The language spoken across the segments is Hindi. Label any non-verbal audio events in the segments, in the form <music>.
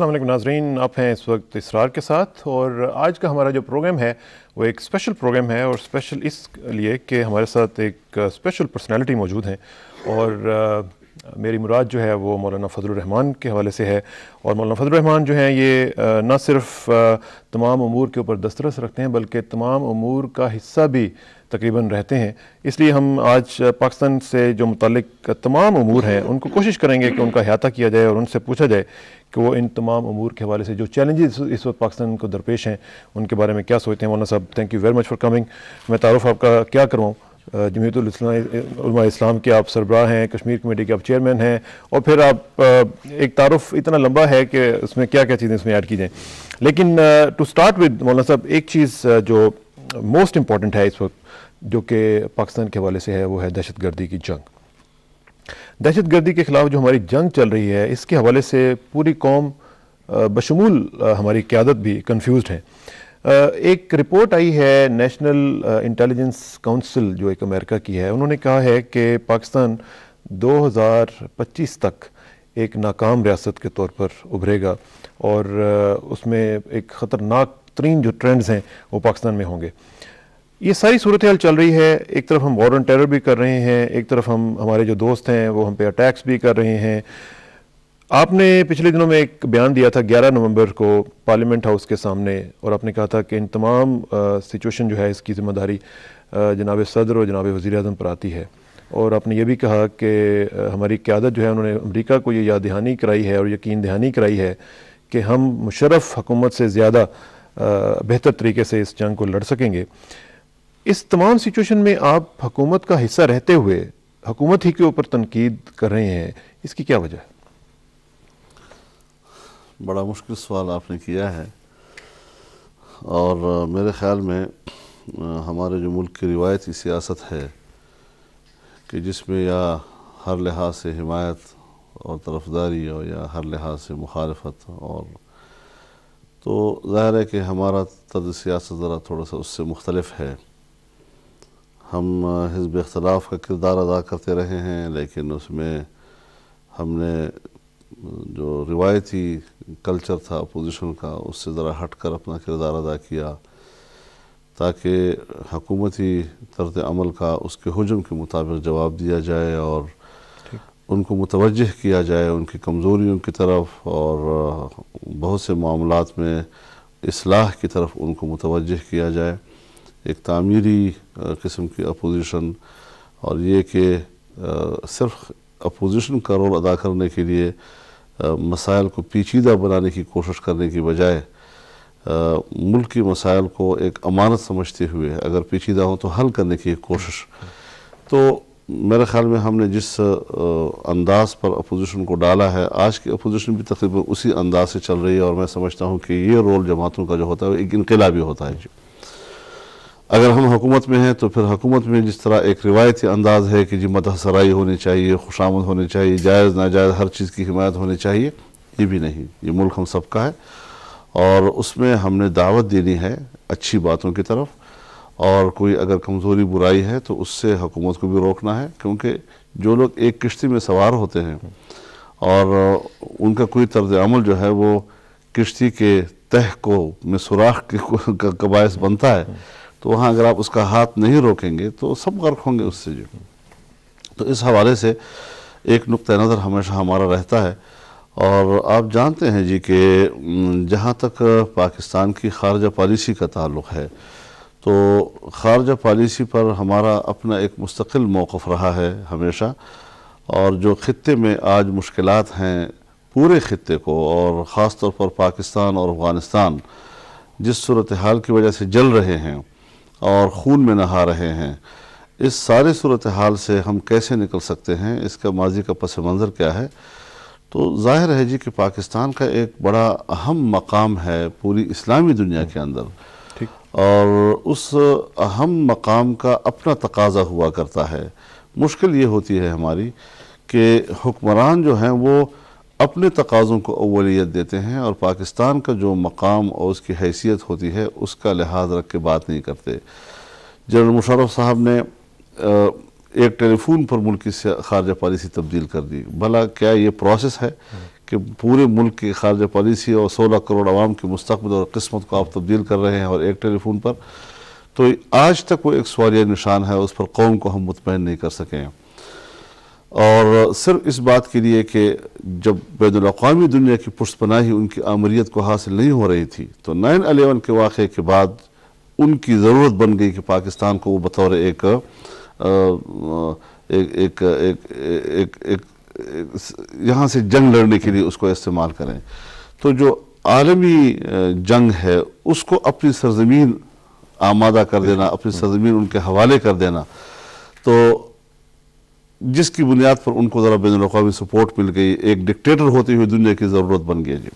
वालेकुम नाजरीन आप हैं इस वक्त इसरार के साथ और आज का हमारा जो प्रोग्राम है वो एक स्पेशल प्रोग्राम है और स्पेशल इस लिए कि हमारे साथ एक स्पेशल पर्सनालिटी मौजूद हैं और आ, मेरी मुराद जो है वो मौलाना फजलरहमान के हवाले से है और मौलाना फजलरहमान जो हैं ये न सिर्फ़ तमाम अमूर के ऊपर दस्तरस रखते हैं बल्कि तमाम अमूर का हिस्सा भी तकरीबन रहते हैं। इसलिए हम आज पाकिस्तान से जो मुतलक तमाम अमूर हैं, उनको कोशिश करेंगे कि उनका अहाता किया जाए और उनसे पूछा जाए कि वो इन तमाम अमूर के हवाले से जो चैलेंजेस इस वक्त पाकिस्तान को दरपेश हैं, उनके बारे में क्या सोचते हैं। मौलाना साहब thank you very much for coming मैं तारुफ आपका क्या करवाऊँ जमीयतुलमा इस्लाम के आप सरबराह हैं, कश्मीर कमेटी के आप चेयरमैन हैं, और फिर आप एक तारुफ इतना लंबा है कि उसमें क्या क्या चीज़ें इसमें ऐड की जाएँ। लेकिन टू स्टार्ट विद मौलाना साहब, एक चीज़ जो मोस्ट इंपॉर्टेंट है इस वक्त जो कि पाकिस्तान के हवाले से है, वो है दहशत गर्दी की जंग। दहशत गर्दी के ख़िलाफ़ जो हमारी जंग चल रही है, इसके हवाले से पूरी कौम बशमूल हमारी क्यादत भी कन्फ्यूज़ है। एक रिपोर्ट आई है नेशनल इंटेलिजेंस काउंसिल जो एक अमेरिका की है, उन्होंने कहा है कि पाकिस्तान 2025 तक एक नाकाम रियासत के तौर पर उभरेगा और उसमें एक ख़तरनाक तरीन जो ट्रेंड्स हैं, वो पाकिस्तान में होंगे। ये सारी सूरत हाल चल रही है। एक तरफ़ हम वॉर टेरर भी कर रहे हैं, एक तरफ़ हम, हमारे जो दोस्त हैं, वो हम पे अटैक्स भी कर रहे हैं। आपने पिछले दिनों में एक बयान दिया था 11 नवंबर को पार्लियामेंट हाउस के सामने, और आपने कहा था कि इन तमाम सिचुएशन जो है इसकी ज़िम्मेदारी जनाब सदर और जनाब वज़ी अजम पर आती है। और आपने ये भी कहा कि हमारी क्यादत जो है, उन्होंने अमरीका को ये याद दहानी कराई है और यकीन दहानी कराई है कि हम मुशरफ हुकूमत से ज़्यादा बेहतर तरीके से इस जंग को लड़ सकेंगे। इस तमाम सिचुएशन में आप हुकूमत का हिस्सा रहते हुए हुकूमत ही के ऊपर तनकीद कर रहे हैं, इसकी क्या वजह है? बड़ा मुश्किल सवाल आपने किया है। और मेरे ख्याल में हमारे जो मुल्क की रिवायती सियासत है कि जिसमें या हर लिहाज से हिमायत और तरफदारी और या हर लिहाज से मुखालफत और तो ज़ाहिर है कि हमारा तर्ज सियासत ज़रा थोड़ा सा उससे मुख्तलफ है। हम हिजब इख्तलाफ का किरदार अदा करते रहे हैं लेकिन उसमें हमने जो रिवायती कल्चर था अपोजिशन का उससे ज़रा हट कर अपना किरदार अदा किया ताकि हकूमती तर्ज अमल का उसके हजम के मुताबिक जवाब दिया जाए और उनको मुतवजह किया जाए उनकी कमज़ोरियों की तरफ़ और बहुत से मामलों में असलाह की तरफ़ उनको मुतवजह किया जाए। एक तामीरी किस्म की अपोजिशन और ये कि सिर्फ़ अपोजिशन का रोल अदा करने के लिए मसाइल को पेचीदा बनाने की कोशिश करने की बजाय मुल्क की मसाइल को एक अमानत समझते हुए अगर पेचीदा हो तो हल करने की कोशिश। तो मेरे ख्याल में हमने जिस अंदाज पर अपोजिशन को डाला है, आज की अपोजिशन भी तकरीबन उसी अंदाज से चल रही है और मैं समझता हूँ कि ये रोल जमातों का जो होता है एक इनकलाबी होता है जी। अगर हम हुकूमत में हैं तो फिर हुकूमत में जिस तरह एक रिवायती अंदाज है कि जी मतसराई होनी चाहिए, खुशामद होनी चाहिए, जायज़, नाजायज़, हर चीज़ की हिमायत होनी चाहिए, ये भी नहीं। ये मुल्क हम सबका है। और उसमें हमने दावत देनी है अच्छी बातों की तरफ़। और कोई अगर कमज़ोरी बुराई है तो उससे हुकूमत को भी रोकना है, क्योंकि जो लोग एक किश्ती में सवार होते हैं, और उनका कोई तर्ज अमल जो है, वो किश्ती के तह को, में सुराख का कबायस बनता है तो वहाँ अगर आप उसका हाथ नहीं रोकेंगे तो सब गर्क होंगे उससे जो। तो इस हवाले से एक नुक़ नज़र हमेशा हमारा रहता है। और आप जानते हैं जी कि जहाँ तक पाकिस्तान की खारजा पॉलिसी का ताल्लुक़ है तो खारजा पॉलिसी पर हमारा अपना एक मुस्तकिल मौक़ रहा है हमेशा। और जो ख़त्े में आज मुश्किल हैं, पूरे ख़त्े को, और ख़ास तौर पर पाकिस्तान और अफ़गानिस्तान, जिस सूरत हाल की वजह से जल रहे हैं और खून में नहा रहे हैं। इस सारे सूरत हाल से हम कैसे निकल सकते हैं? इसका माजी का पस मंज़र क्या है? तो ज़ाहिर है जी कि पाकिस्तान का एक बड़ा अहम मकाम है पूरी इस्लामी दुनिया के अंदर। ठीक। और उस अहम मकाम का अपना तकाजा हुआ करता है। मुश्किल ये होती है हमारी कि हुक्मरान जो हैं वो अपने तकाज़ों को अवलियत देते हैं और पाकिस्तान का जो मकाम और उसकी हैसियत होती है, उसका लिहाज रख के बात नहीं करते। जनरल मुशरफ साहब ने एक टेलीफोन पर मुल्क की खारजा पॉलिसी तब्दील कर दी। भला क्या ये प्रोसेस है कि पूरे मुल्क की खारजा पॉलिसी और सोलह करोड़ आवाम की मुस्तबिल और किस्मत को आप तब्दील कर रहे हैं और एक टेलीफोन पर? तो आज तक वो एक सवालिया निशान है, उस पर कौम को हम मुतमिन नहीं कर सकें। और सिर्फ़ इस बात के लिए कि जब बैन दुनिया की पुष्पनाही उनकी आमरीत को हासिल नहीं हो रही थी तो नाइन अलेवन के वाक़े के बाद उनकी ज़रूरत बन गई कि पाकिस्तान को वो बतौर एक, एक, एक, एक यहाँ से जंग लड़ने के लिए उसको इस्तेमाल करें। तो जो आलमी जंग है उसको अपनी सरजमीन आमादा कर देना अपनी सरजमीन उनके हवाले कर देना तो जिसकी बुनियाद पर उनको ज़रा बैन अवी सपोर्ट मिल गई, एक डिक्टेटर होती हुई दुनिया की ज़रूरत बन गई जी।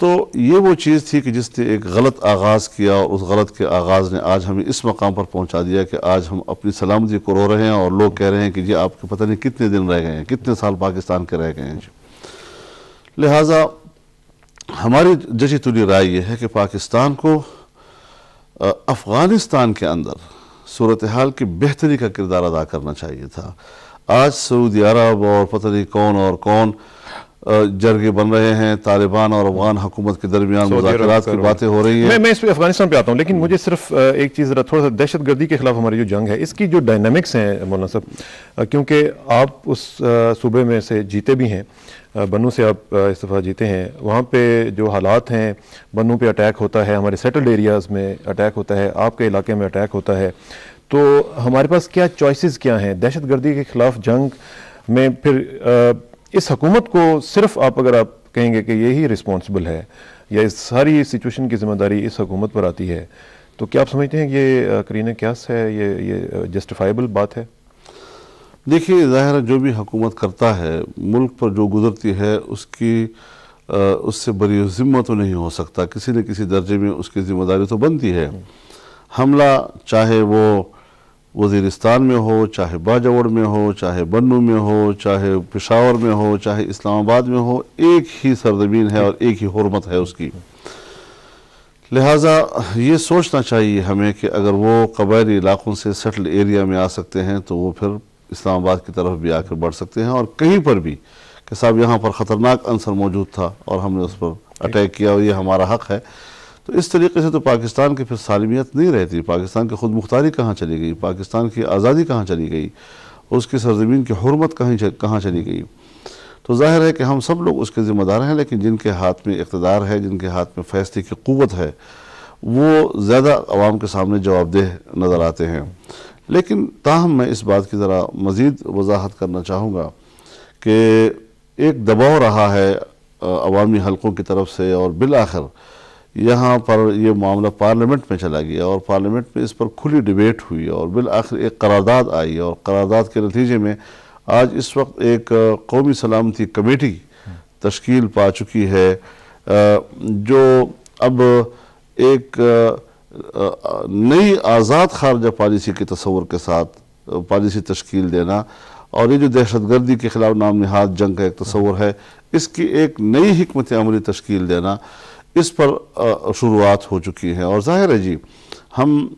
तो ये वो चीज़ थी कि जिसने एक गलत आगाज़ किया और उस गलत के आगाज़ ने आज हमें इस मकाम पर पहुँचा दिया कि आज हम अपनी सलामती को रो रहे हैं और लोग कह रहे हैं कि जी आपके पता नहीं कितने दिन रह गए हैं, कितने साल पाकिस्तान के रह गए हैं जी। लिहाजा हमारी जची तुली राय यह है कि पाकिस्तान को अफ़गानिस्तान के अंदर सूरत हाल की बेहतरी का किरदार अदा करना चाहिए था। आज सऊदी अरब और पता नहीं कौन और कौन जरगे बन रहे हैं तालिबान और अफगान हुकूमत के दरमियान मुजाकर की बातें हो रही हैं। मैं मैं इस पर अफ़गानिस्तान पे आता हूँ लेकिन मुझे सिर्फ़ एक चीज़ ज़रा थोड़ा सा दहशत गर्दी के खिलाफ हमारी जो जंग है इसकी जो डायनामिक्स हैं मौलाना साहब क्योंकि आप उस सूबे में से जीते भी हैं बन्नू से आप इस दफ़ा जीते हैं वहाँ पे जो हालात हैं बन्नू पे अटैक होता है हमारे सेटल्ड एरियाज़ में अटैक होता है आपके इलाके में अटैक होता है तो हमारे पास क्या चॉइसेस क्या हैं? दहशत गर्दी के ख़िलाफ़ जंग में फिर इस हकूमत को सिर्फ़ आप अगर आप कहेंगे कि यही रिस्पॉन्सिबल है या इस सारी सिचुएशन की ज़िम्मेदारी इस हकूमत पर आती है तो क्या आप समझते हैं ये करीन क्यास है? ये ये जस्टिफाइबल बात है? देखिए ज़ाहिर जो भी हुकूमत करता है मुल्क पर जो गुजरती है उसकी आ, उससे बड़ी ज़िम्मा तो नहीं हो सकता। किसी न किसी दर्जे में उसकी ज़िम्मेदारी तो बनती है। हमला चाहे वो वज़ीरस्तान में हो, चाहे बाजवड़ में हो, चाहे बन्नू में हो, चाहे पेशावर में हो, चाहे इस्लामाबाद में हो, एक ही सरजमीन है और एक ही हरमत है उसकी। लिहाजा ये सोचना चाहिए हमें कि अगर वो कबायली इलाकों से सेटल एरिया में आ सकते हैं तो वो फिर इस्लामाबाद की तरफ़ भी आकर बढ़ सकते हैं और कहीं पर भी। कि साहब, यहाँ पर ख़तरनाक अंसर मौजूद था और हमने उस पर अटैक किया और ये हमारा हक़ है। तो इस तरीके से तो पाकिस्तान की फिर सालमियत नहीं रहती। पाकिस्तान की खुद मुख्तारी कहाँ चली गई? पाकिस्तान की आज़ादी कहाँ चली गई? उसकी सरजमीन की हरमत कहीं कहाँ चली गई? तो ज़ाहिर है कि हम सब लोग उसके ज़िम्मेदार हैं, लेकिन जिनके हाथ में इकतदार है, जिनके हाथ में फैसले की क़वत है, वो ज़्यादा आवाम के सामने जवाबदेह नज़र आते हैं। लेकिन ताहम मैं इस बात की ज़रा मज़ीद वजाहत करना चाहूँगा कि एक दबाव रहा है अवामी हलकों की तरफ़ से और बिल आखिर यहाँ पर यह मामला पार्लियामेंट में चला गया और पार्लियामेंट में इस पर खुली डिबेट हुई और बिल आखिर एक करारदाद आई और करारदाद के नतीजे में आज इस वक्त एक कौमी सलामती कमेटी तश्कील पा चुकी है जो अब एक नई आज़ाद खारजा पॉलिसी के तस्वर के साथ पॉलिसी तश्कील देना और ये जो दहशत गर्दी के खिलाफ नाम नहाद जंग का एक तस्वर है, इसकी एक नई हमत अमली तश्कील देना। इस पर शुरुआत हो चुकी है। और ज़ाहिर है जी, हम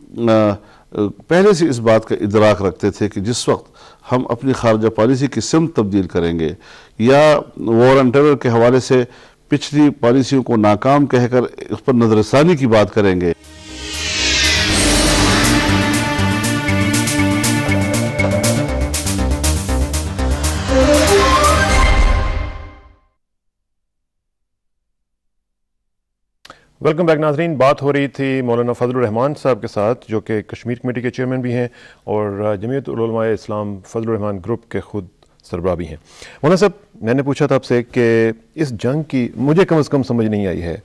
पहले से इस बात का इदराक रखते थे कि जिस वक्त हम अपनी खारजा पॉलिसी की सिम तब्दील करेंगे या वॉर एंड टेरर के हवाले से पिछली पॉलिसियों को नाकाम कहकर उस पर नजरसानी की बात करेंगे वेलकम बैक नाजरीन। बात हो रही थी मौलाना फजलरहमान साहब के साथ, जो कि कश्मीर कमेटी के चेयरमैन भी हैं और जमीयत इस्लाम फजलरहमान ग्रुप के खुद सरबरा भी हैं। मौलाना साहब, मैंने पूछा था आपसे कि इस जंग की मुझे कम अज़ कम समझ नहीं आई है।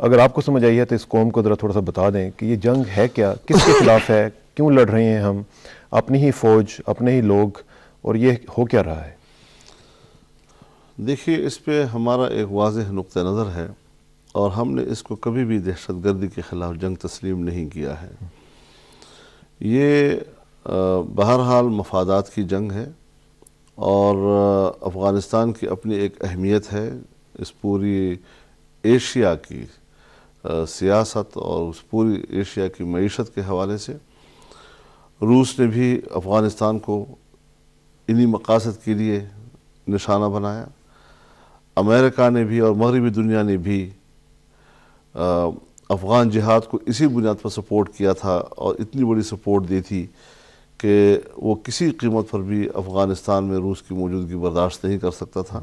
अगर आपको समझ आई है तो इस कौम को ज़रा थोड़ा सा बता दें कि ये जंग है क्या, किसके खिलाफ है, क्यों लड़ रहे हैं हम, अपनी ही फ़ौज, अपने ही लोग, और ये हो क्या रहा है? देखिए, इस पर हमारा एक वाज नुक़ नज़र है। और हमने इसको कभी भी दहशत गर्दी के ख़िलाफ़ जंग तस्लीम नहीं किया है। ये बहरहाल मफादात की जंग है और अफ़गानिस्तान की अपनी एक अहमियत है। इस पूरी एशिया की सियासत और उस पूरी एशिया की मीशत के हवाले से रूस ने भी अफ़गानिस्तान को इन्हीं मकासद के लिए निशाना बनाया। अमेरिका ने भी और मगरबी दुनिया ने भी अफ़गान जिहाद को इसी बुनियाद पर सपोर्ट किया था और इतनी बड़ी सपोर्ट दी थी कि वो किसी कीमत पर भी अफ़गानिस्तान में रूस की मौजूदगी बर्दाश्त नहीं कर सकता था।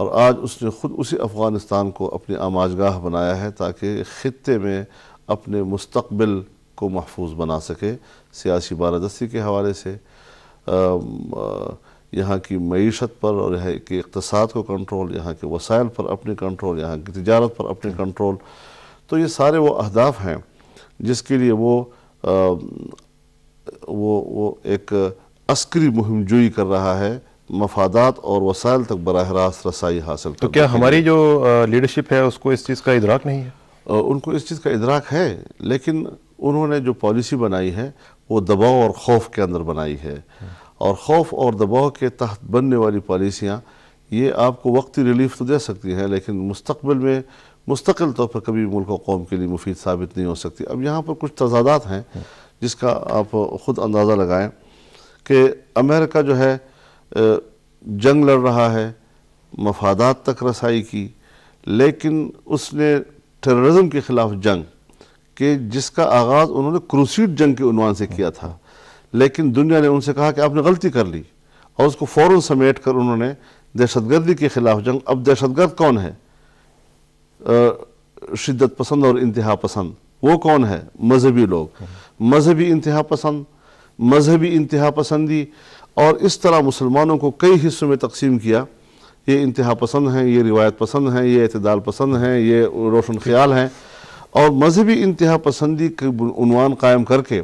और आज उसने ख़ुद उसी अफ़गानिस्तान को अपनी आमाजगाह बनाया है ताकि ख़त्े में अपने मुस्तबिल को महफूज बना सके सियासी बारादस्ती के हवाले से। यहाँ की मीशत पर और यहाँ के इकतसाद को कंट्रोल यहाँ के वसाइल पर अपने कंट्रोल यहाँ की तजारत पर अपने कंट्रोल तो ये सारे वो अहदाफ हैं जिसके लिए वो आ, वो वो एक अस्करी मुहिम जुई कर रहा है मफादात और वसाइल तक बरह रास्त रसाई हासिल तो क्या हमारी जो लीडरशिप है उसको इस चीज़ का इदराक नहीं है? आ, उनको इस चीज़ का इदराक है लेकिन उन्होंने जो पॉलिसी बनाई है वो दबाव और खौफ के अंदर बनाई है। और खौफ और दबाव के तहत बनने वाली पॉलिसियाँ, ये आपको वक्ती रिलीफ तो दे सकती हैं, लेकिन मुस्तबिल में, मुस्तकिल तौर पर कभी मुल्क और कौम के लिए मुफीद साबित नहीं हो सकती। अब यहाँ पर कुछ तजादात हैं, जिसका आप ख़ुद अंदाज़ा लगाएँ कि अमेरिका जो है जंग लड़ रहा है, मफादात तक रसाई की, लेकिन उसने टेररिज्म के ख़िलाफ़ जंग, के जिसका आगाज़ उन्होंने क्रूसीड जंग के उनवान से किया था। लेकिन दुनिया ने उनसे कहा कि आपने गलती कर ली और उसको फ़ौर समेट कर उन्होंने दहशतगर्दी के ख़िलाफ़ जंग। अब दहशतगर्द कौन है? शिद्दत पसंद और इंतहा पसंद। वो कौन है? मजहबी लोग। मजहबी इंतहा पसंद, मजहबी इंतहा पसंदी और इस तरह मुसलमानों को कई हिस्सों में तकसीम किया। ये इंतहा पसंद हैं, ये रिवायत पसंद हैं, ये अतदाल पसंद हैं, ये रोशन ख्याल हैं। और मजहबी इंतहा पसंदी के उनवान कायम करके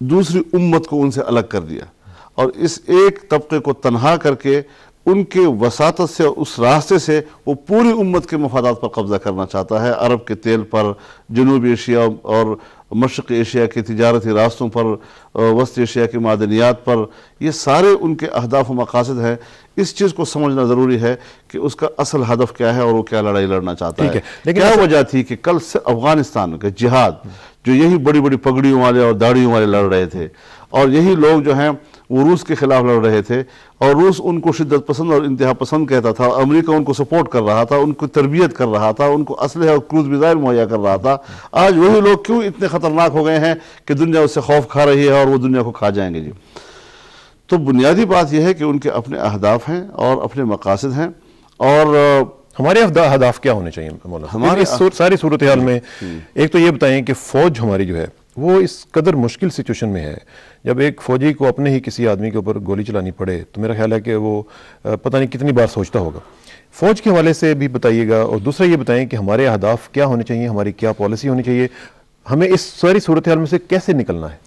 दूसरी उम्मत को उनसे अलग कर दिया। और इस एक तबके को तनहा करके उनके वसात से उस रास्ते से वो पूरी उम्मत के मफादात पर कब्जा करना चाहता है। अरब के तेल पर जनूबी एशिया और मशरक़ एशिया के तजारती रास्तों पर वस्त एशिया की मादनियात पर ये सारे उनके अहदाफ मकासद हैं। इस चीज़ को समझना ज़रूरी है कि उसका असल हदफ क्या है और वो क्या लड़ाई लड़ना चाहता है, है लेकिन क्या वजह थी कि कल से अफ़गानिस्तान के जिहाद जो यही बड़ी बड़ी पगड़ियों वाले और दाढ़ियों वाले लड़ रहे थे। और यही लोग जो हैं, वो रूस के खिलाफ लड़ रहे थे। और रूस उनको शिद्दत पसंद और इंतहा पसंद कहता था। अमेरिका उनको सपोर्ट कर रहा था, उनको तरबियत कर रहा था, उनको असलह और क्रूज मिज़ाइल मुहैया कर रहा था। आज वही लोग क्यों इतने ख़तरनाक हो गए हैं कि दुनिया उससे खौफ खा रही है और वो दुनिया को खा जाएँगे जी? तो बुनियादी बात यह है कि उनके अपने अहदाफ हैं और अपने मकासद हैं। और हमारे हदाफ क्या होने चाहिए हमारे इस सारी सूरत हाल में हम्म। एक तो ये बताएँ कि फ़ौज हमारी जो है वो इस कदर मुश्किल सिचुएशन में है। जब एक फ़ौजी को अपने ही किसी आदमी के ऊपर गोली चलानी पड़े तो मेरा ख्याल है कि वो पता नहीं कितनी बार सोचता होगा। फ़ौज के हवाले से भी बताइएगा और दूसरा ये बताएँ कि हमारे अहदाफ क्या होने चाहिए हमारी क्या पॉलिसी होनी चाहिए हमें इस सारी सूरत हाल में से कैसे निकलना है?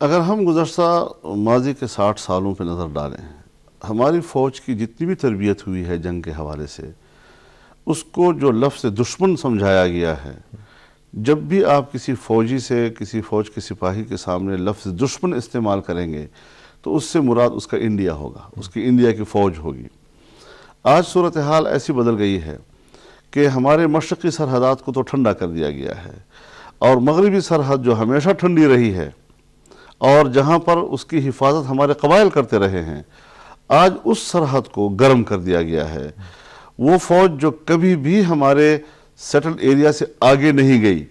अगर हम गुजशत माजी के साठ सालों पर नज़र डालें हमारी फ़ौज की जितनी भी तरबियत हुई है जंग के हवाले से उसको जो लफ्ज़ दुश्मन समझाया गया है, जब भी आप किसी फ़ौजी से, किसी फ़ौज के सिपाही के सामने लफ्ज़ दुश्मन इस्तेमाल करेंगे तो उससे मुराद उसका इंडिया होगा, उसकी इंडिया की फ़ौज होगी। आज सूरत हाल ऐसी बदल गई है कि हमारे मशरक़ी सरहदात को तो ठंडा कर दिया गया है, और मगरबी सरहद जो हमेशा ठंडी रही है, और जहाँ पर उसकी हिफाजत हमारे कबाइल करते रहे हैं, आज उस सरहद को गर्म कर दिया गया है वो फ़ौज जो कभी भी हमारे सेटल एरिया से आगे नहीं गई।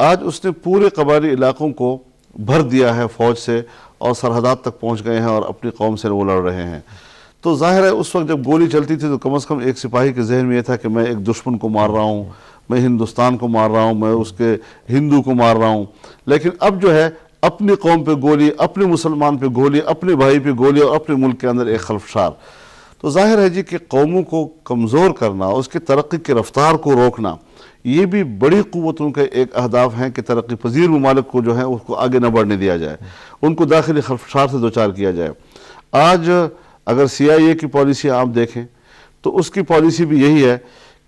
आज उसने पूरे कबाली इलाकों को भर दिया है फ़ौज से और सरहदात तक पहुँच गए हैं और अपनी कौम से वो लड़ रहे हैं। तो ज़ाहिर है, उस वक्त जब गोली चलती थी तो कम अज़ कम एक सिपाही के जहन में यह था कि मैं एक दुश्मन को मार रहा हूँ, मैं हिंदुस्तान को मार रहा हूँ, मैं उसके हिंदू को मार रहा हूँ। लेकिन अब जो है, अपनी कौम पे गोली, अपने मुसलमान पे गोली, अपने भाई पे गोली और अपने मुल्क के अंदर एक खलफशार। तो ज़ाहिर है जी कि कौमों को कमज़ोर करना, उसकी तरक्की की रफ्तार को रोकना, ये भी बड़ी क़वतों के एक अहदाफ हैं कि तरक्की पजीर ममालिक को जो है उसको आगे न बढ़ने दिया जाए, उनको दाखिली खफशार से दो चार किया जाए। आज अगर सी आई ए की पॉलिसी आप देखें तो उसकी पॉलिसी भी यही है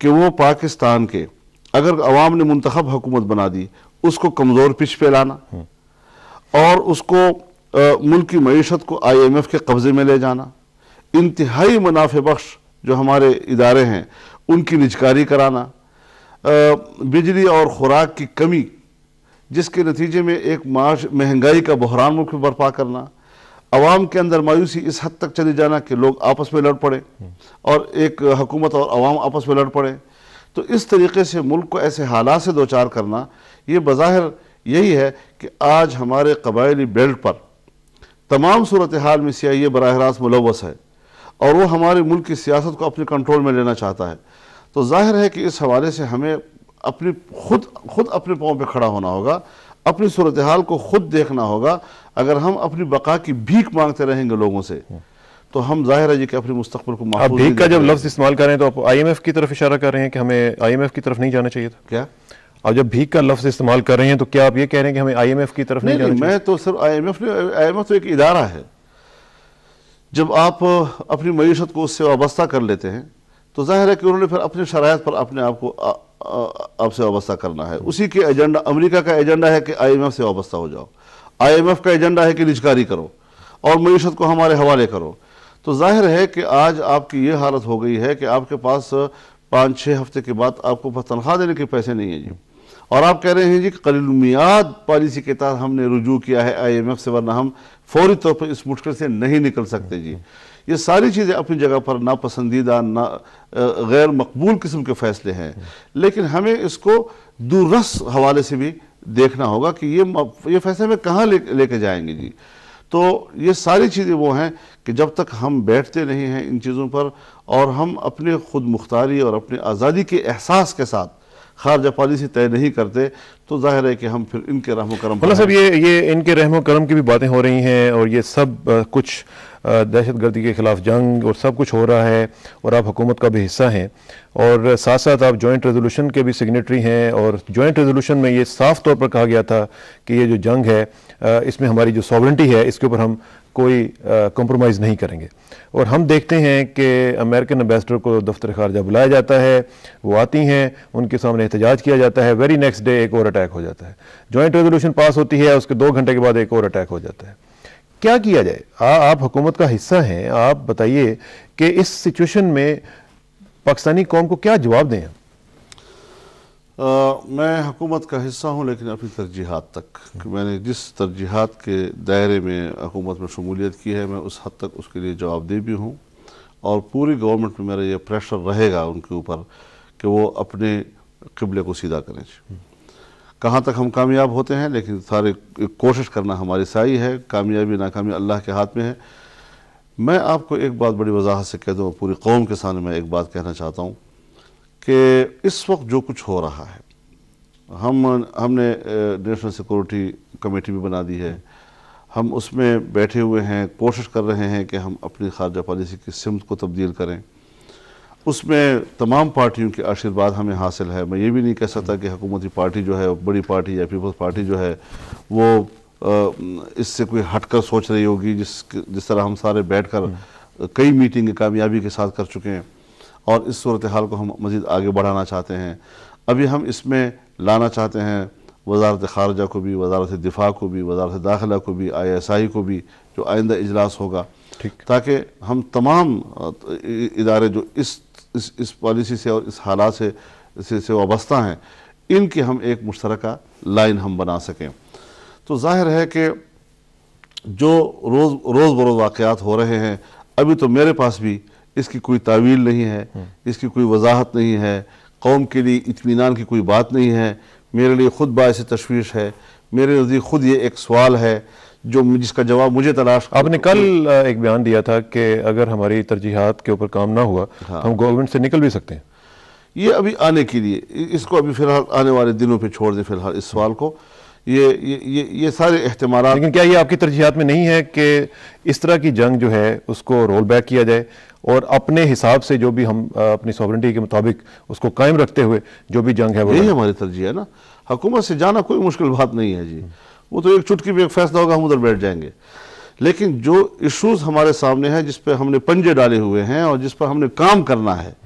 कि वो पाकिस्तान के, अगर अवाम ने मंतखब हुकूमत बना दी, उसको कमज़ोर पिच पे लाना और उसको मुल्क की मीशत को आई एम एफ़ के कब्ज़े में ले जाना। इंतहाई मुनाफे बख्श जो हमारे इदारे हैं उनकी निजकारी कराना बिजली और खुराक की कमी जिसके नतीजे में एक माश महँगाई का बहरान मुल्क में बर्पा करना आवाम के अंदर मायूसी इस हद तक चली जाना कि लोग आपस में लड़ पड़े और एक हुकूमत और आवाम आपस में लड़ पड़े। तो इस तरीके से मुल्क को ऐसे हालात से दो चार करना ये बज़ाहिर यही है कि आज हमारे कबायली बेल्ट पर तमाम सूरत हाल में सियाही बरह रास्त मुलवस है। और वो हमारे मुल्क की सियासत को अपने कंट्रोल में लेना चाहता है। तो ज़ाहिर है कि इस हवाले से हमें अपनी खुद खुद अपने पाँव पे खड़ा होना होगा अपनी सूरत हाल को खुद देखना होगा अगर हम अपनी बका की भीख मांगते रहेंगे लोगों से तो हम ज़ाहिर है कि अपने मुस्तकबिल को आप भीख का जब लफ्ज़ इस्तेमाल कर रहे हैं तो आप आईएमएफ की तरफ़ इशारा कर रहे हैं कि हमें आईएमएफ की तरफ़ नहीं जाना चाहिए था। क्या? और जब भीख का लफ्ज़ इस्तेमाल कर रहे हैं तो क्या आप ये कह रहे हैं कि हमें आईएमएफ की तरफ़ नहीं, नहीं जाना मैं तो सिर्फ़ आईएमएफ आईएमएफ तो एक इदारा है। जब आप अपनी मीशत को उससे वाबस्ता कर लेते हैं तो ज़ाहिर है कि उन्होंने फिर अपने शराय पर अपने आप को आपसे वाबस्ता करना है। उसी के एजेंडा, अमेरिका का एजेंडा है कि आईएमएफ से वाबस्ता हो जाओ। आईएमएफ का एजेंडा है कि निजकारी करो और मीशत को हमारे हवाले करो। तो ज़ाहिर है कि आज आपकी ये हालत हो गई है कि आपके पास पाँच छः हफ़्ते के बाद आपको तनख्वाह देने के पैसे नहीं है जी। और आप कह रहे हैं जी कलीलमियाद पॉलिसी के तहत हमने रुजू किया है आईएमएफ से, वरना हम फौरी तौर पर इस मुश्किल से नहीं निकल सकते जी। ये सारी चीज़ें अपनी जगह पर नापसंदीदा, ना गैर मकबूल किस्म के फैसले हैं। लेकिन हमें इसको दूरस हवाले से भी देखना होगा कि ये ये फैसले में कहाँ ले, लेके जाएँगे जी। तो ये सारी चीज़ें वो हैं कि जब तक हम बैठते नहीं हैं इन चीज़ों पर और हम अपने खुद मुख्तारी और अपने आज़ादी के एहसास के साथ खारजा पॉलिसी तय नहीं करते तो ज़ाहिर है कि हम फिर इनके रहम करम सब ये ये इनके रहम करम की भी बातें हो रही हैं और ये सब कुछ दहशत गर्दी के ख़िलाफ़ जंग और सब कुछ हो रहा है और आप हुकूमत का भी हिस्सा हैं। और साथ साथ आप जॉइंट रेजोल्यूशन के भी सिग्नेटरी हैं और जॉइंट रेजोल्यूशन में ये साफ़ तौर पर कहा गया था कि ये जो जंग है इसमें हमारी जो सॉवरेंटी है, इसके ऊपर हम कोई कॉम्प्रोमाइज़ नहीं करेंगे। और हम देखते हैं कि अमेरिकन एम्बेसडर को दफ्तर खारजा बुलाया जाता है, वो आती हैं, उनके सामने एहतजाज किया जाता है वेरी नेक्स्ट डे एक और अटैक हो जाता है। जॉइंट रेजोल्यूशन पास होती है, उसके दो घंटे के बाद एक और अटैक हो जाता है। क्या किया जाए? आ, आप हुकूमत का हिस्सा हैं आप बताइए कि इस सिचुएशन में पाकिस्तानी कौम को क्या जवाब दें आ, मैं हुकूमत का हिस्सा हूँ लेकिन अपनी तरजीहत तक। कि मैंने जिस तरजीहत के दायरे में हुकूमत में शमूलियत की है मैं उस हद तक उसके लिए जवाबदेह भी हूँ। और पूरी गवर्नमेंट में मेरा ये प्रेशर रहेगा उनके ऊपर कि वो अपने कबले को सीधा करें। कहाँ तक हम कामयाब होते हैं, लेकिन सारे कोशिश करना हमारी साई है, कामयाबी, नाकामी अल्लाह के हाथ में है। मैं आपको एक बात बड़ी वजाहत से कह दूँ पूरी कौम के सामने मैं एक बात कहना चाहता हूँ कि इस वक्त जो कुछ हो रहा है, हम, हमने नेशनल सिक्योरिटी कमेटी भी बना दी है। हम उसमें बैठे हुए हैं, कोशिश कर रहे हैं कि हम अपनी खारजा पॉलिसी की सिमत को तब्दील करें। उसमें तमाम पार्टियों के आशीर्वाद हमें हासिल है। मैं ये भी नहीं कह सकता कि हुकूमती पार्टी जो है बड़ी पार्टी या पीपल्स पार्टी जो है वो इससे कोई हटकर सोच रही होगी जिस जिस तरह हम सारे बैठ कर कई मीटिंग कामयाबी के साथ कर चुके हैं और इस सूरत हाल को हम मज़ीद आगे बढ़ाना चाहते हैं। अभी हम इसमें लाना चाहते हैं वजारत खारजा को भी वजारत दिफा को भी वजारत दाखिला को भी आई एस आई को भी जो आइंदा इजलास होगा। ताकि हम तमाम इदारे जो इस इस इस पॉलिसी से और इस हालात से से, से वाबस्ता हैं इनकी हम एक मुश्तर लाइन हम बना सकें तो ज़ाहिर है कि जो रोज़ रोज़ बरोज़ वाक़ात हो रहे हैं अभी तो मेरे पास भी इसकी कोई तावील नहीं है हम्म। इसकी कोई वजाहत नहीं है कौम के लिए इतमान की कोई बात नहीं है मेरे लिए ख़ुद बायस तशवीश है मेरे नज़दीक ख़ुद ये एक सवाल है जो जिसका जवाब मुझे तलाश आपने कल एक बयान दिया था कि अगर हमारी तरजीहत के ऊपर काम ना हुआ हाँ। हम गवर्नमेंट से निकल भी सकते हैं। ये अभी आने के लिए इसको अभी फ़िलहाल आने वाले दिनों पे छोड़ दें फ़िलहाल इस सवाल को। ये ये ये, ये सारे अहतमाल लेकिन क्या ये आपकी तरजीहत में नहीं है कि इस तरह की जंग जो है उसको रोल बैक किया जाए और अपने हिसाब से जो भी हम अपनी सॉवरेंटी के मुताबिक उसको कायम रखते हुए जो भी जंग है वो यही हमारी तरजीह है ना। हुकूमत से जाना कोई मुश्किल बात नहीं है जी। वो तो एक चुटकी में एक फैसला होगा, हम उधर बैठ जाएँगे। लेकिन जो इश्यूज़ हमारे सामने हैं, जिस पर हमने पंजे डाले हुए हैं और जिस पर हमने काम करना है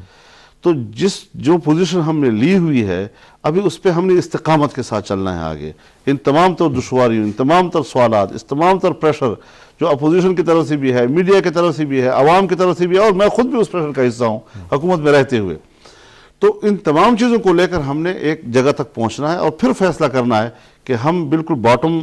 तो जिस, जो पोजीशन हमने ली हुई है, अभी उस पर हमने इस्तकामत के साथ चलना है आगे। इन तमाम तर दुशारियों इन तमाम तर सवाल इस तमाम तर प्रेशर जो अपोजिशन की तरफ़ से भी है मीडिया की तरफ़ से भी है आवाम की तरफ़ से भी है, और मैं खुद भी उस प्रेशर का हिस्सा हूँ, हुकूमत में रहते हुए। तो इन तमाम चीज़ों को लेकर हमने एक जगह तक पहुँचना है और फिर फैसला करना है कि हम बिल्कुल बॉटम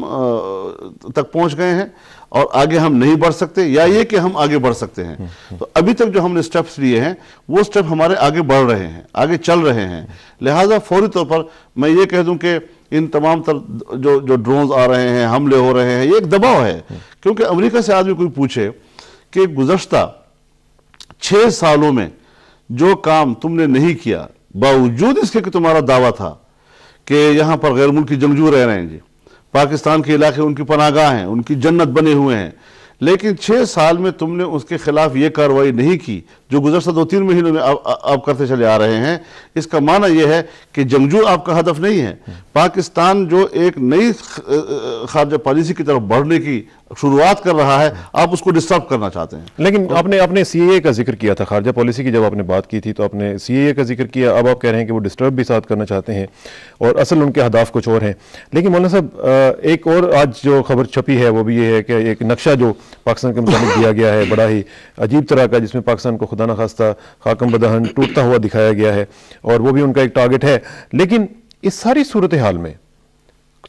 तक पहुँच गए हैं और आगे हम नहीं बढ़ सकते या ये कि हम आगे बढ़ सकते हैं। तो अभी तक जो हमने स्टेप्स लिए हैं, वो स्टेप हमारे आगे बढ़ रहे हैं, आगे चल रहे हैं। लिहाजा फौरी तौर पर मैं ये कह दूँ कि इन तमाम तर जो जो ड्रोन्स आ रहे हैं, हमले हो रहे हैं, ये एक दबाव है। क्योंकि अमेरिका से आदमी कोई पूछे कि गुजशत छः सालों में जो काम तुमने नहीं किया, बावजूद इसके कि तुम्हारा दावा था कि यहाँ पर गैर मुल्की जंगजू रह रहे हैं जी। पाकिस्तान के इलाके उनकी पनागाह हैं, उनकी जन्नत बने हुए हैं। लेकिन छः साल में तुमने उसके खिलाफ ये कार्रवाई नहीं की जो गुजशत दो तीन महीनों में आप आप करते चले आ रहे हैं इसका माना यह है कि जंगजू आपका हदफ नहीं है। पाकिस्तान जो एक नई खारजा पॉलिसी की तरफ़ बढ़ने की शुरुआत कर रहा है आप उसको डिस्टर्ब करना चाहते हैं। लेकिन तो, आपने सी का ज़िक्र किया था खारजा पॉलिसी की जब आपने बात की थी तो आपने सी का ज़िक्र किया अब आप कह रहे हैं कि वो डिस्टर्ब भी साथ करना चाहते हैं और असल उनके हदाफ कुछ और हैं। लेकिन मौलाना साहब एक और आज जो खबर छपी है वो भी ये है कि एक नक्शा जो पाकिस्तान के मुताबिक दिया गया है बड़ा ही अजीब तरह का जिसमें पाकिस्तान को खुदा न खास्ता खाकम बदहन टूटता हुआ दिखाया गया है और वो भी उनका एक टारगेट है। लेकिन इस सारी सूरत हाल में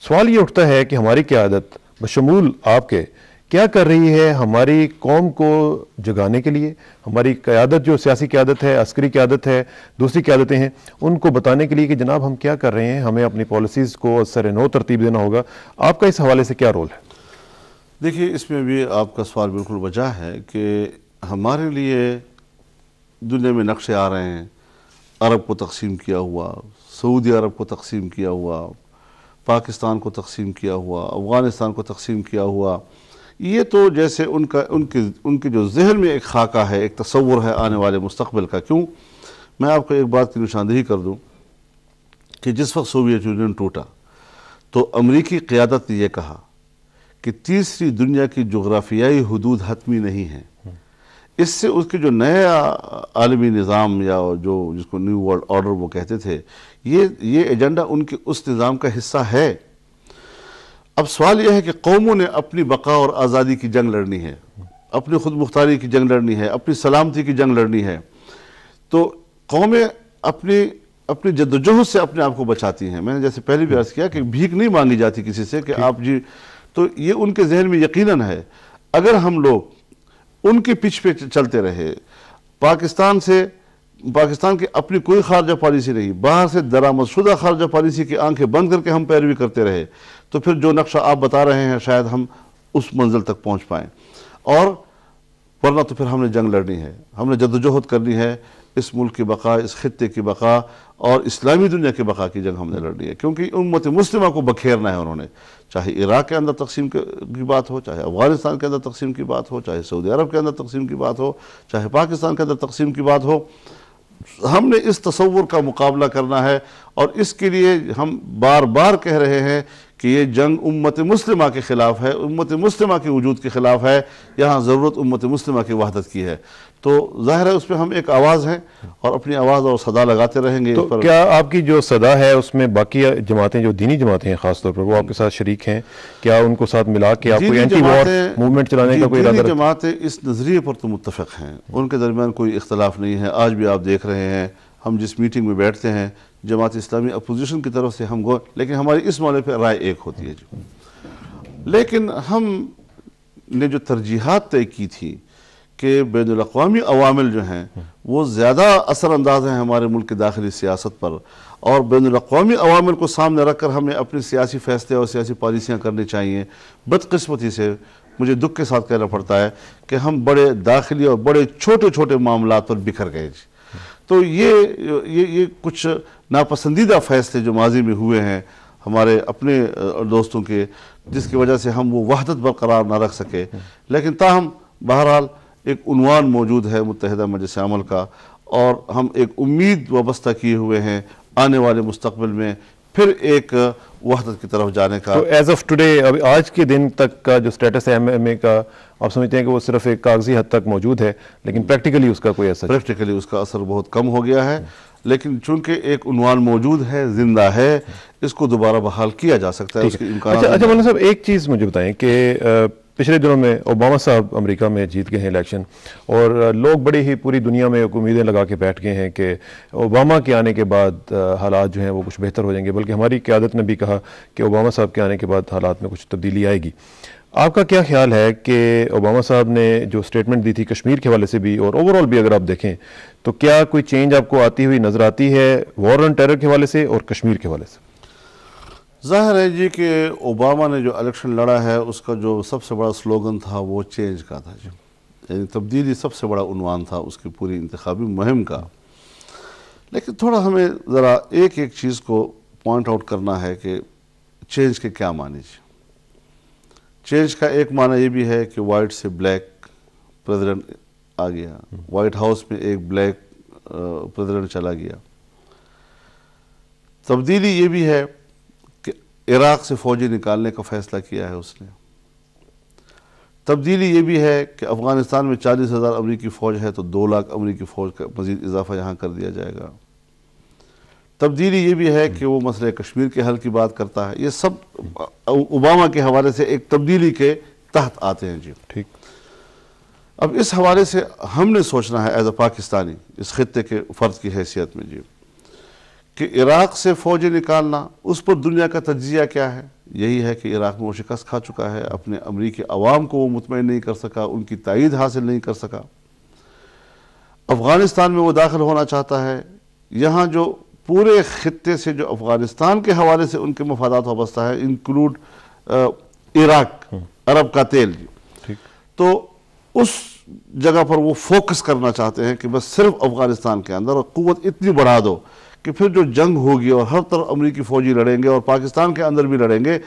सवाल ये उठता है कि हमारी क्यादत बशमूल आपके, क्या कर रही है हमारी कौम को जगाने के लिए? हमारी क्यादत जो सियासी क्यादत है, अस्करी क्यादत है, दूसरी क्यादतें हैं, उनको बताने के लिए कि जनाब हम क्या कर रहे हैं, हमें अपनी पॉलिसीज़ को सर नो तरतीब देना होगा। आपका इस हवाले से क्या रोल है? देखिए, इसमें भी आपका सवाल बिल्कुल वजह है कि हमारे लिए दुनिया में नक्शे आ रहे हैं। अरब को तकसीम किया हुआ, सऊदी अरब को तकसीम किया हुआ, पाकिस्तान को तकसीम किया हुआ, अफ़गानिस्तान को तकसीम किया हुआ। ये तो जैसे उनका, उनके उनके जो जहन में एक खाका है, एक तस्वुर है आने वाले मुस्तबिल का। क्यों? मैं आपको एक बात की निशानदेही कर दूँ कि जिस वक्त सोवियत यूनियन टूटा तो अमरीकी क़्यादत ने यह कहा कि तीसरी दुनिया की जोग्राफियाई हदूद हतमी नहीं है। इससे उसके जो नया आलमी निज़ाम या जो जिसको न्यू वर्ल्ड ऑर्डर वो कहते थे ये ये एजेंडा उनके उस निज़ाम का हिस्सा है। अब सवाल यह है कि कौमों ने अपनी बका और आज़ादी की जंग लड़नी है अपनी खुद मुख्तारी की जंग लड़नी है अपनी सलामती की जंग लड़नी है तो कौमें अपनी अपनी जद्दोजहद से अपने आप को बचाती हैं। मैंने जैसे पहले भी अर्ज़ किया कि भीख नहीं मांगी जाती किसी से कि आप जी तो ये उनके जहन में यकीनन है अगर हम लोग उनके पिछ पे चलते रहे। पाकिस्तान से, पाकिस्तान की अपनी कोई खारजा पॉलिसी नहीं, बाहर से दरामद शुदा खारजा पॉलिसी की आँखें बंद करके हम पैरवी करते रहे। तो फिर जो नक्शा आप बता रहे हैं, शायद हम उस मंजिल तक पहुँच पाएँ। और, वरना तो फिर हमने जंग लड़नी है, हमने जद्दोजहद करनी है, इस मुल्क की बका, इस खत्े की बका और इस्लामी दुनिया के बका की जंग हमने लड़नी है, क्योंकि उम्मत मुस्लिमा को बखेरना है उन्होंने। चाहे इराक के अंदर तकसीम की बात हो, चाहे अफ़गानिस्तान के अंदर तकसीम की बात हो, चाहे सऊदी अरब के अंदर तकसीम की बात हो, चाहे पाकिस्तान के अंदर तकसीम की बात हो, हमने इस तस्वुर का मुकाबला करना है। और इसके लिए हम बार बार कह रहे हैं कि ये जंग उम्मत मुस्लिमा के ख़िलाफ़ है उम्मत मुस्लिमा के वजूद के ख़िलाफ़ है यहाँ ज़रूरत उम्मत मुस्लिमा की वहादत की है। तो ज़ाहिर है उस पर हम एक आवाज़ हैं और अपनी आवाज़ और सदा लगाते रहेंगे तो पर। क्या आपकी जो सदा है उसमें बाकी जमातें जो दीनी जमातें हैं खासतौर पर वो आपके साथ शरीक हैं? क्या उनको साथ मिला के आप कोई एंटी वॉर मूवमेंट चलाने का कोई इरादा जमातें इस नज़रिए पर तो मुतफ़ हैं। उनके दरमियान कोई इख्तलाफ नहीं है। आज भी आप देख रहे हैं हम जिस मीटिंग में बैठते हैं जमात इस्लामी अपोजिशन की तरफ़ से हम गो लेकिन हमारी इस मामले पर राय एक होती है जो। लेकिन हम ने जो तरजीहत तय की थी कि बैन अवी अवामिल जो हैं, वो ज़्यादा असरानंदाज हैं हमारे मुल्क की दाखिली सियासत पर। और बैन अवी अवामिल को सामने रख कर हमें अपने सियासी फैसले और सियासी पॉलिसियाँ करनी चाहिए। बदकस्मती से मुझे दुख के साथ कहना पड़ता है कि हम बड़े दाखिली और बड़े छोटे छोटे मामला पर बिखर गए जी। तो ये ये ये कुछ नापसंदीदा फैसले जो माजी में हुए हैं हमारे अपने दोस्तों के जिसकी वजह से हम वो वहदत बरकरार ना रख सके। लेकिन ताहम बहरहाल एक उनवान मौजूद है मुतहदा मजलिस अमल का और हम एक उम्मीद वाबस्ता किए हुए हैं आने वाले मुस्तबिल में फिर एक वहदत की तरफ़ जाने का। तो एज ऑफ़ टुडे अभी आज के दिन तक का जो स्टेटस है एम का आप समझते हैं कि वो सिर्फ़ एक कागज़ी हद तक मौजूद है लेकिन प्रैक्टिकली उसका कोई असर प्रैक्टिकली उसका असर बहुत कम हो गया है। लेकिन चूँकि एक उनवान मौजूद है ज़िंदा है इसको दोबारा बहाल किया जा सकता है उसके अच्छा अच्छा साहब एक चीज़ मुझे बताएँ कि पिछले दिनों में ओबामा साहब अमेरिका में जीत गए हैं इलेक्शन और लोग बड़ी ही पूरी दुनिया में उम्मीदें लगा के बैठ गए हैं कि ओबामा के आने के बाद हालात जो हैं वो कुछ बेहतर हो जाएँगे बल्कि हमारी क्यादत ने भी कहा कि ओबामा साहब के आने के बाद हालात में कुछ तब्दीली आएगी। आपका क्या ख्याल है कि ओबामा साहब ने जो स्टेटमेंट दी थी कश्मीर के हवाले से भी, और ओवरऑल भी अगर आप देखें तो क्या कोई चेंज आपको आती हुई नज़र आती है वॉर ऑन टेरर के हवाले से और कश्मीर के हवाले से? ज़ाहिर है जी कि ओबामा ने जो इलेक्शन लड़ा है, उसका जो सबसे बड़ा स्लोगन था, वो चेंज का था जी। यानी तब्दीली सबसे बड़ा उनवान था, उसकी पूरी इंतबी मुहिम का। लेकिन थोड़ा हमें ज़रा एक एक चीज़ को पॉइंट आउट करना है कि चेंज के क्या माने जी। चेंज का एक माना ये भी है कि वाइट से ब्लैक प्रेसिडेंट आ गया। वाइट हाउस में एक ब्लैक प्रेसिडेंट चला गया। तब्दीली ये भी है कि इराक से फौजी निकालने का फैसला किया है उसने। तब्दीली ये भी है कि अफ़गानिस्तान में चालीस हज़ार अमरीकी फ़ौज है तो दो लाख अमरीकी फ़ौज का मज़ीद इजाफा यहाँ कर दिया जाएगा। तब्दीली ये भी है कि वो मसले कश्मीर के हल की बात करता है। ये सब ओबामा के हवाले से एक तब्दीली के तहत आते हैं जी। ठीक। अब इस हवाले से हमने सोचना है एज अ पाकिस्तानी इस खत्े के फ़र्द की हैसियत में जी कि इराक से फ़ौजें निकालना उस पर दुनिया का तजिया क्या है? यही है कि इराक में वो शिकस्त खा चुका है अपने अमरीकी अवाम को वो मुतमिन नहीं कर सका उनकी तइद हासिल नहीं कर सका। अफ़गानिस्तान में वो दाखिल होना चाहता है यहाँ जो पूरे खत्े से जो अफ़गानिस्तान के हवाले से उनके मफादात वाबस्ता है इंक्लूड इराक अरब का तेल तो उस जगह पर वो फोकस करना चाहते हैं कि बस सिर्फ़ अफ़गानिस्तान के अंदर और क़वत इतनी बढ़ा दो कि फिर जो जंग होगी और हर तरफ़ अमरीकी फ़ौजी लड़ेंगे और पाकिस्तान के अंदर भी लड़ेंगे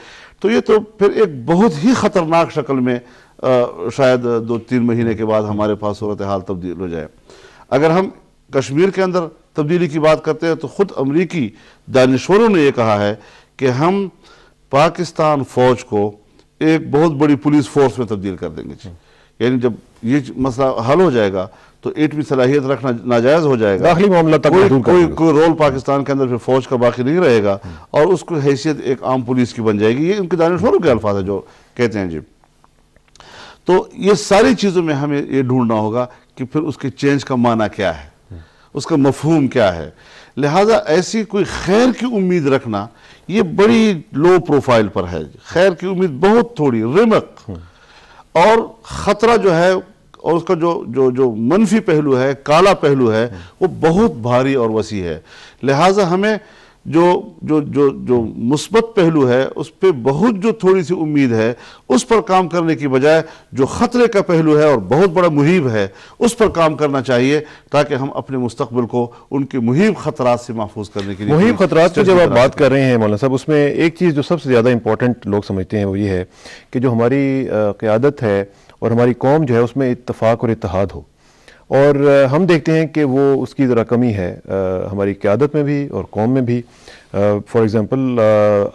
तो ये तो फिर एक बहुत ही ख़तरनाक शक्ल में आ, शायद दो तीन महीने के बाद हमारे पास सूरत हाल तब्दील हो जाए। अगर हम कश्मीर के अंदर तब्दीली की बात करते हैं तो ख़ुद अमरीकी दानश्वरों ने यह कहा है कि हम पाकिस्तान फ़ौज को एक बहुत बड़ी पुलिस फोर्स में तब्दील कर देंगे यानी जब ये मसला हल हो जाएगा तो एटमी सलाहियत रखना नाजायज हो जाएगा। दाखिली मामला तक कोई कोई, कोई रोल पाकिस्तान के अंदर फिर फौज का बाकी नहीं रहेगा और उसको हैसियत एक आम पुलिस की बन जाएगी। ये उनके दानश्वरों के अल्फाज है जो कहते हैं जी। तो ये सारी चीज़ों में हमें ये ढूंढना होगा कि फिर उसके चेंज का माना क्या है। उसका मफहूम क्या है? लिहाजा ऐसी कोई खैर की उम्मीद रखना, ये बड़ी लो प्रोफ़ाइल पर है। खैर की उम्मीद बहुत थोड़ी, रिमक। और ख़तरा जो है, और उसका जो जो जो मनफी पहलू है, काला पहलू है, वो बहुत भारी और वसी है। लिहाजा हमें जो जो जो जो मुस्बत पहलू है उस पर बहुत जो थोड़ी सी उम्मीद है उस पर काम करने की बजाय जो ख़तरे का पहलू है और बहुत बड़ा मुहिब है उस पर काम करना चाहिए ताकि हम अपने मुस्तबिल को उनके मुहिब ख़तरा से महफूज करने के लिए मुहिब ख़तरा की जब आप बात कर रहे हैं मौलाना साहब उसमें एक चीज़ जो सबसे ज़्यादा इंपॉर्टेंट लोग समझते हैं वो ये है कि जो हमारी क़्यादत है और हमारी कौम जो है उसमें इतफाक़ और इतिहाद हो। और हम देखते हैं कि वो उसकी ज़रा कमी है हमारी क़्यादत में भी और कौम में भी। फॉर एग्ज़ाम्पल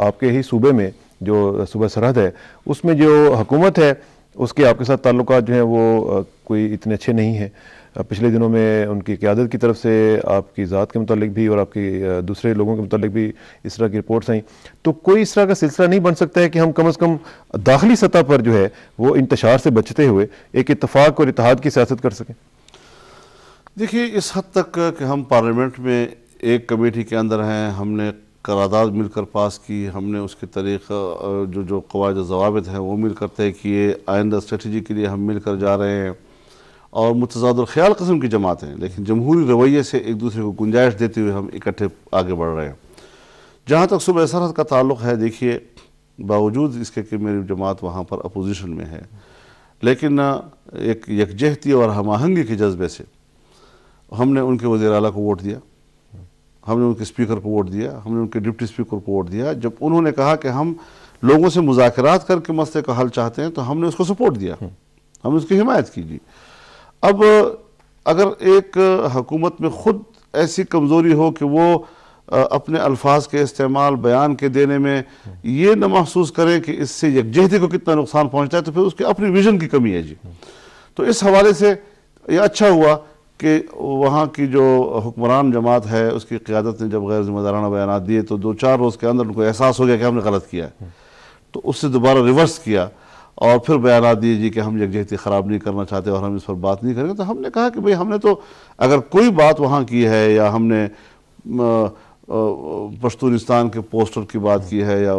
आपके ही सूबे में जो सूबा सरहद है, उसमें जो हकूमत है, उसके आपके साथ ताल्लुक जो हैं वो कोई इतने अच्छे नहीं हैं। पिछले दिनों में उनकी क्यादत की तरफ़ से आपकी ज़ात के मतलब भी और आपकी दूसरे लोगों के मतलब भी इस तरह की रिपोर्ट्स आई। तो कोई इस तरह का सिलसिला नहीं बन सकता है कि हम कम अज़ कम दाखिली सतह पर जो है, वो इंतशार से बचते हुए एक इतफाक़ और इतिहाद की सियासत कर सकें। देखिए, इस हद तक कि हम पार्लियामेंट में एक कमेटी के अंदर हैं, हमने करारदाद मिलकर पास की, हमने उसके तरीक़ा जो जो कवायद जवाब हैं, वो मिलकर तय किए, आइंदा स्ट्रेटजी के लिए हम मिलकर जा रहे हैं। और मुतजाद ख्याल कस्म की जमात हैं, लेकिन जमहूरी रवैये से एक दूसरे को गुंजाइश देते हुए हम इकट्ठे आगे बढ़ रहे हैं। जहाँ तक सुबह सरहद का ताल्लुक है, देखिए, बावजूद इसके कि मेरी जमात वहाँ पर अपोजिशन में है, लेकिन एक यकजहती और हम आहंगी के जज्बे से हमने उनके वजी अला को वोट दिया। हमने उनके स्पीकर को वोट दिया। हमने उनके डिप्टी स्पीकर को वोट दिया। जब उन्होंने कहा कि हम लोगों से मुजाकरात करके मसले का हल चाहते हैं तो हमने उसको सपोर्ट दिया। हमने उसकी हिमायत की जी। अब अगर एक हकूमत में ख़ुद ऐसी कमज़ोरी हो कि वो अपने अल्फाज के इस्तेमाल बयान के देने में ये न महसूस करें कि इससे यकजहती को कितना नुकसान पहुँचता है तो फिर उसकी अपनी विजन की कमी है जी। तो इस हवाले से यह अच्छा हुआ कि वहाँ की जो हुक्मरान जमात है, उसकी क़्यादत ने जब गैर जिम्मेदाराना बयान दिए तो दो चार रोज़ के अंदर उनको एहसास हो गया कि हमने गलत किया है। तो उससे दोबारा रिवर्स किया और फिर बयान दिए जी कि हम यकजहती ख़राब नहीं करना चाहते और हम इस पर बात नहीं करेंगे। तो हमने कहा कि भाई हमने तो अगर कोई बात वहाँ की है या हमने पश्तूनिस्तान के पोस्टर की बात की है या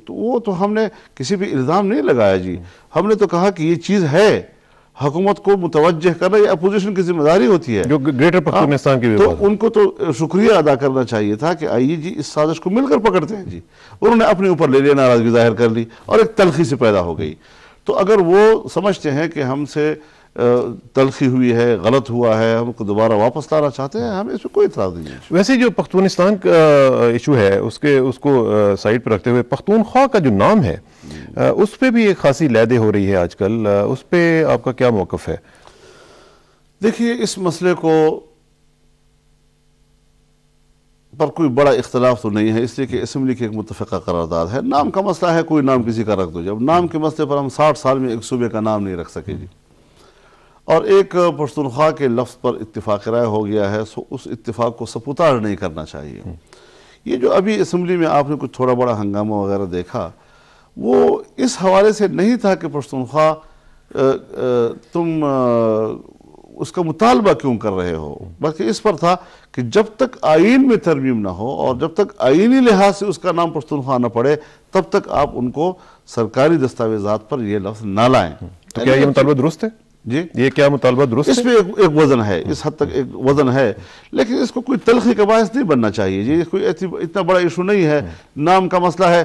तो वो तो हमने किसी भी इल्ज़ाम नहीं लगाया जी। हमने तो कहा कि ये चीज़ है। हुकूमत को मुतवजह करना ये अपोजिशन की ज़िम्मेदारी होती है। जो ग्रेटर पाकिस्तान की तो उनको तो शुक्रिया अदा करना चाहिए था कि आइए जी इस साजिश को मिलकर पकड़ते हैं जी। उन्होंने अपने ऊपर ले लिया नाराज़गी ज़ाहिर कर ली और एक तलखी से पैदा हो गई। तो अगर वो समझते हैं कि हमसे तलखी हुई है गलत हुआ है हमको दोबारा वापस लाना चाहते हैं हमें इसमें कोई इतराज़ नहीं है। वैसे जो पख्तूनिस्तान का इशू है उसके उसको साइड पर रखते हुए पख्तूनख्वा का जो नाम है उस पर भी एक खासी लैदे हो रही है आजकल उस पर आपका क्या मौक़ है? देखिए इस मसले को पर कोई बड़ा इख्तलाफ तो नहीं है इसलिए कि असम्बली की एक मुतफ़ा करारदाद है। नाम का मसला है कोई नाम किसी का रख दो। जब नाम के मसले पर हम साठ साल में एक सूबे का नाम नहीं रख सके जी और एक पश्तनख्वा के लफ्ज़ पर इतफ़ाक़ राय हो गया है, सो उस इतफ़ाक़ को सपुतार नहीं करना चाहिए। ये जो अभी इसम्बली में आपने कुछ थोड़ा बड़ा हंगामा वगैरह देखा, वो इस हवाले से नहीं था कि पश्तनख्वा तुम उसका मुतालबा क्यों कर रहे हो? बल्कि इस पर था कि जब तक आइन में तरमीम ना हो और जब तक आइनी लिहाज से उसका नाम पश्तनख्वा ना पड़े, तब तक आप उनको सरकारी दस्तावेजात पर यह लफ्ज़ ना लाएँ। तो क्या ये मुतालबा दुरुस्त है? जी? ये क्या मुतालबा दुरुस्त इसमें एक, एक वज़न है इस हद तक एक वज़न है लेकिन इसको कोई तलखी का बायस नहीं बनना चाहिए जी। कोई इतना बड़ा इशू नहीं है नाम का मसला है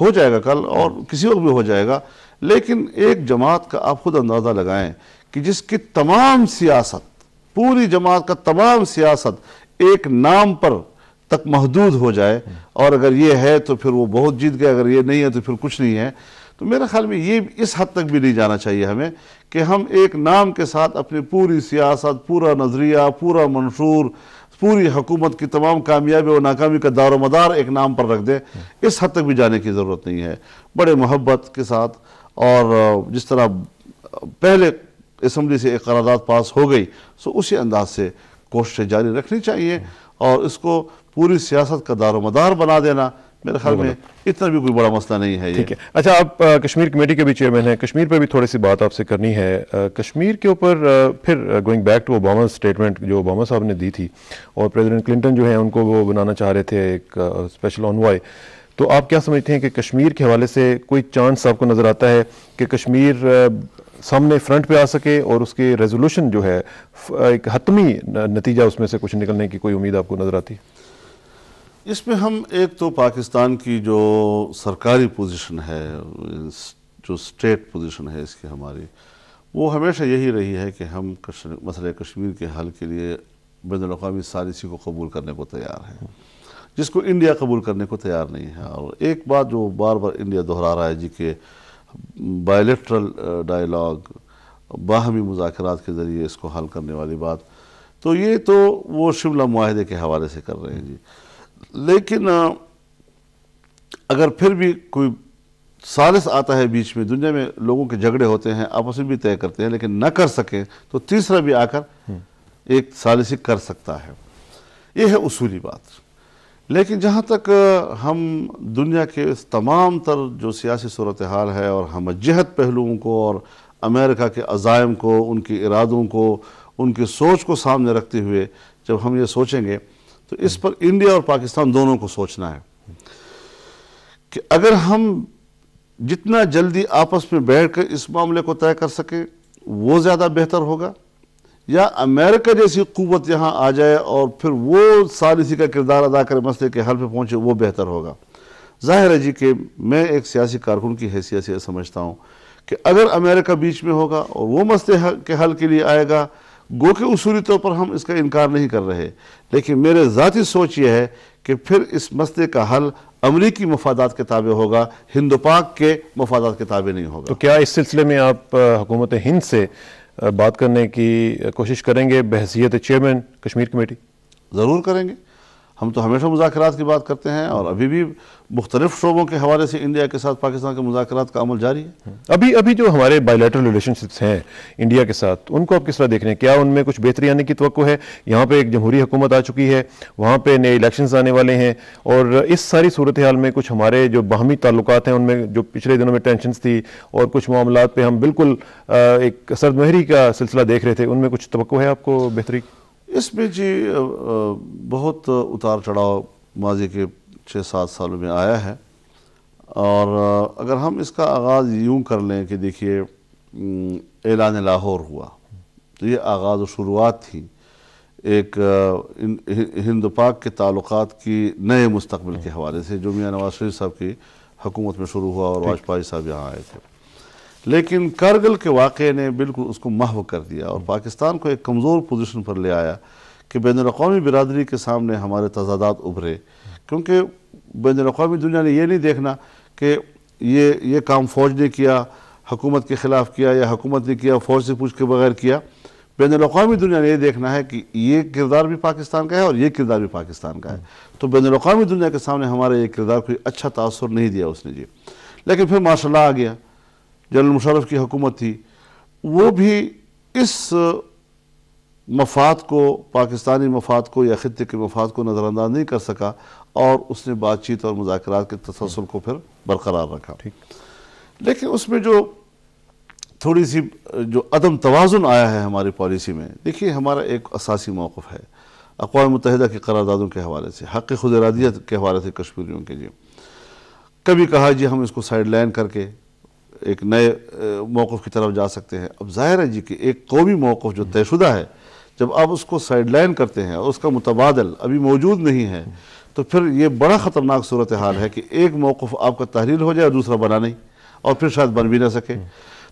हो जाएगा कल और किसी वक्त भी हो जाएगा लेकिन एक जमात का आप खुद अंदाज़ा लगाएँ कि जिसकी तमाम सियासत पूरी जमात का तमाम सियासत एक नाम पर तक महदूद हो जाए और अगर ये है तो फिर वो बहुत जीत गए अगर ये नहीं है तो फिर कुछ नहीं है। तो मेरे ख्याल में ये इस हद तक भी नहीं जाना चाहिए हमें कि हम एक नाम के साथ अपनी पूरी सियासत, पूरा नज़रिया, पूरा मंशूर, पूरी हुकूमत की तमाम कामयाबी और नाकामी का दारो मदार एक नाम पर रख दें। इस हद तक भी जाने की ज़रूरत नहीं है। बड़े मोहब्बत के साथ और जिस तरह पहले इसम्बली से एक करारदाद पास हो गई, सो उसी अंदाज से कोशिशें जारी रखनी चाहिए और इसको पूरी सियासत का दारो मदार बना देना। मेरे ख्याल में इतना भी कोई बड़ा मसला नहीं है ठीक है। अच्छा आप कश्मीर कमेटी के भी चेयरमैन हैं। कश्मीर पर भी थोड़ी सी बात आपसे करनी है। आ, कश्मीर के ऊपर फिर going back to Obama statement जो ओबामा साहब ने दी थी और प्रेसिडेंट क्लिंटन जो है उनको वो बनाना चाह रहे थे एक स्पेशल ऑनवाई तो आप क्या समझते हैं कि कश्मीर के हवाले से कोई चांस आपको नज़र आता है कि कश्मीर सामने फ्रंट पे आ सके और उसके रेजोल्यूशन जो है एक हतमी नतीजा उसमें से कुछ निकलने की कोई उम्मीद आपको नज़र आती? है इसमें हम एक तो पाकिस्तान की जो सरकारी पोजीशन है जो स्टेट पोजीशन है इसकी हमारी, वो हमेशा यही रही है कि हम मसले कश्मीर के हल के लिए बैन अवी सालिसी को कबूल करने को तैयार हैं। जिसको इंडिया कबूल करने को तैयार नहीं है। और एक बात जो बार बार इंडिया दोहरा रहा है जी के बायोलेट्रल डायलॉग बाहमी मुजाकर के ज़रिए इसको हल करने वाली बात तो ये तो वो शिमला माहदे के हवाले से कर रहे हैं जी। लेकिन अगर फिर भी कोई सालिस आता है बीच में दुनिया में लोगों के झगड़े होते हैं आपस में भी तय करते हैं लेकिन न कर सके तो तीसरा भी आकर एक सालिसी कर सकता है। ये है उसूली बात। लेकिन जहाँ तक हम दुनिया के तमाम तर जो सियासी सूरत हाल है और हम जहत पहलुओं को और अमेरिका के अजायम को उनके इरादों को उनकी सोच को सामने रखते हुए जब हम ये सोचेंगे तो इस पर इंडिया और पाकिस्तान दोनों को सोचना है कि अगर हम जितना जल्दी आपस में बैठकर इस मामले को तय कर सकें, वो ज़्यादा बेहतर होगा। या अमेरिका जैसी कुत यहाँ आ जाए और फिर वो सालिसी का किरदार अदा करे, मसले के हल पर पहुँचे, वो बेहतर होगा। ज़ाहिर है जी कि मैं एक सियासी कारकुन की हैसियत से समझता हूँ कि अगर अमेरिका बीच में होगा और वो मसले के हल के लिए आएगा गो के उसूली तौर पर हम इसका इनकार नहीं कर रहे। लेकिन मेरे ज़ाती सोच यह है कि फिर इस मसले का हल अमरीकी मफादात के ताबे होगा हिंद पाक के मफादात के ताबे नहीं होगा। तो क्या इस सिलसिले में आप हुकूमत हिंद से बात करने की कोशिश करेंगे? बहसीत चेयरमैन कश्मीर कमेटी। ज़रूर करेंगे। हम तो हमेशा मुजाकर की बात करते हैं और अभी भी मुख्तलिफ़ शोबों के हवाले से इंडिया के साथ पाकिस्तान के मुजाकर का अमल जारी है। अभी अभी जो हमारे बायोलेटरल रिलेशनशिप्स हैं इंडिया के साथ, उनको आप किस तरह देख रहे हैं? क्या उनमें कुछ बेहतरी आने की तो है? यहाँ पर एक जमहूरी हुकूमत आ चुकी है, वहाँ पर नए इलेक्शन आने वाले हैं और इस सारी सूरत हाल में कुछ हमारे जो बाहमी ताल्लुक हैं, उनमें जो पिछले दिनों में टेंशन थी और कुछ मामला पर हम बिल्कुल एक सरदमहरी का सिलसिला देख रहे थे, उनमें कुछ तो है आपको बेहतरी? इसमें जी बहुत उतार चढ़ाव माजी के छः सात सालों में आया है। और अगर हम इसका आगाज़ यूँ कर लें कि देखिए ऐलान लाहौर हुआ तो ये आगाज़ शुरुआत थी एक हिंद पाक के ताल्लुक़ की नए मुस्तबिल के हवाले से जो मियाँ नवाज़ शरीफ साहब की हुकूमत में शुरू हुआ और वाजपेयी साहब यहाँ आए थे। लेकिन करगिल के वाक़े ने बिल्कुल उसको महव कर दिया और पाकिस्तान को एक कमज़ोर पोजीशन पर ले आया कि बैन अवी बिरदरी के सामने हमारे तजादात उभरे। क्योंकि बैन अवी दुनिया ने यह नहीं देखना कि ये ये काम फ़ौज ने किया, हुकूमत के ख़िलाफ़ किया या हुकूमत ने किया, फ़ौज से पूछ के बगैर किया। बैन अवी दुनिया ने यह देखना है कि ये किरदार भी पाकिस्तान का है और ये किरदार भी पाकिस्तान का है। तो बैन अवी दुनिया के सामने हमारा ये किरदार कोई अच्छा तासर नहीं दिया उसने जी। लेकिन फिर माशा आ गया। जनरल मुशरफ की हुकूमत थी वो भी इस मफाद को पाकिस्तानी मफाद को या ख़त्े के मफाद को नज़रअंदाज नहीं कर सका और उसने बातचीत और मुजाकर के तसलसल को फिर बरकरार रखा। लेकिन उसमें जो थोड़ी सी जो अदम तोज़ुन आया है हमारी पॉलिसी में देखिए हमारा एक असासी मौक़ है अकवा मुतहदा की करारदादों के हवाले से हक़ खुद इरादियत के हवाले से कश्मीरियों के लिए कभी कहा जी हम इसको साइड लाइन करके एक नए मौक़ की तरफ़ जा सकते हैं। अब ज़ाहिर है जी कि एक कौमी मौक़ जो तयशुदा है, जब आप उसको साइड लाइन करते हैं और उसका मुतबादल अभी मौजूद नहीं है तो फिर ये बड़ा ख़तरनाक सूरत हाल है कि एक मौक़ आपका तहरीर हो जाए दूसरा बना नहीं, और फिर शायद बन भी ना सके।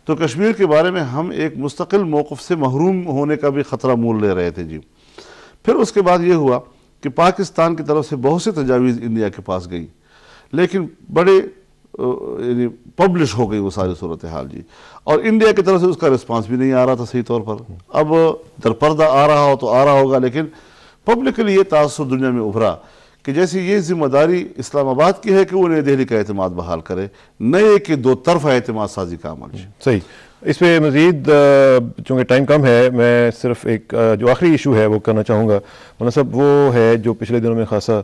तो कश्मीर के बारे में हम एक मुस्तकिल मौक़ से महरूम होने का भी ख़तरा मोल ले रहे थे जी। फिर उसके बाद ये हुआ कि पाकिस्तान की तरफ़ से बहुत सी तजावीज़ इंडिया के पास गई, लेकिन बड़े यानी पब्लिश हो गई वो सारी सूरत हाल जी। और इंडिया की तरफ़ से उसका रिस्पांस भी नहीं आ रहा था सही तौर पर। अब दरपर्दा आ रहा हो तो आ रहा होगा, लेकिन पब्लिकली ये तासर दुनिया में उभरा कि जैसे ये ज़िम्मेदारी इस्लामाबाद की है कि वो नई दिल्ली का अहतमाद बहाल करे, नए के दो तरफा अहतमाद साजी का अमल। सही। इस पर मज़ीद चूँकि टाइम कम है, मैं सिर्फ़ एक जो आखिरी इशू है वो करना चाहूँगा। मतलब वो है जो पिछले दिनों में खासा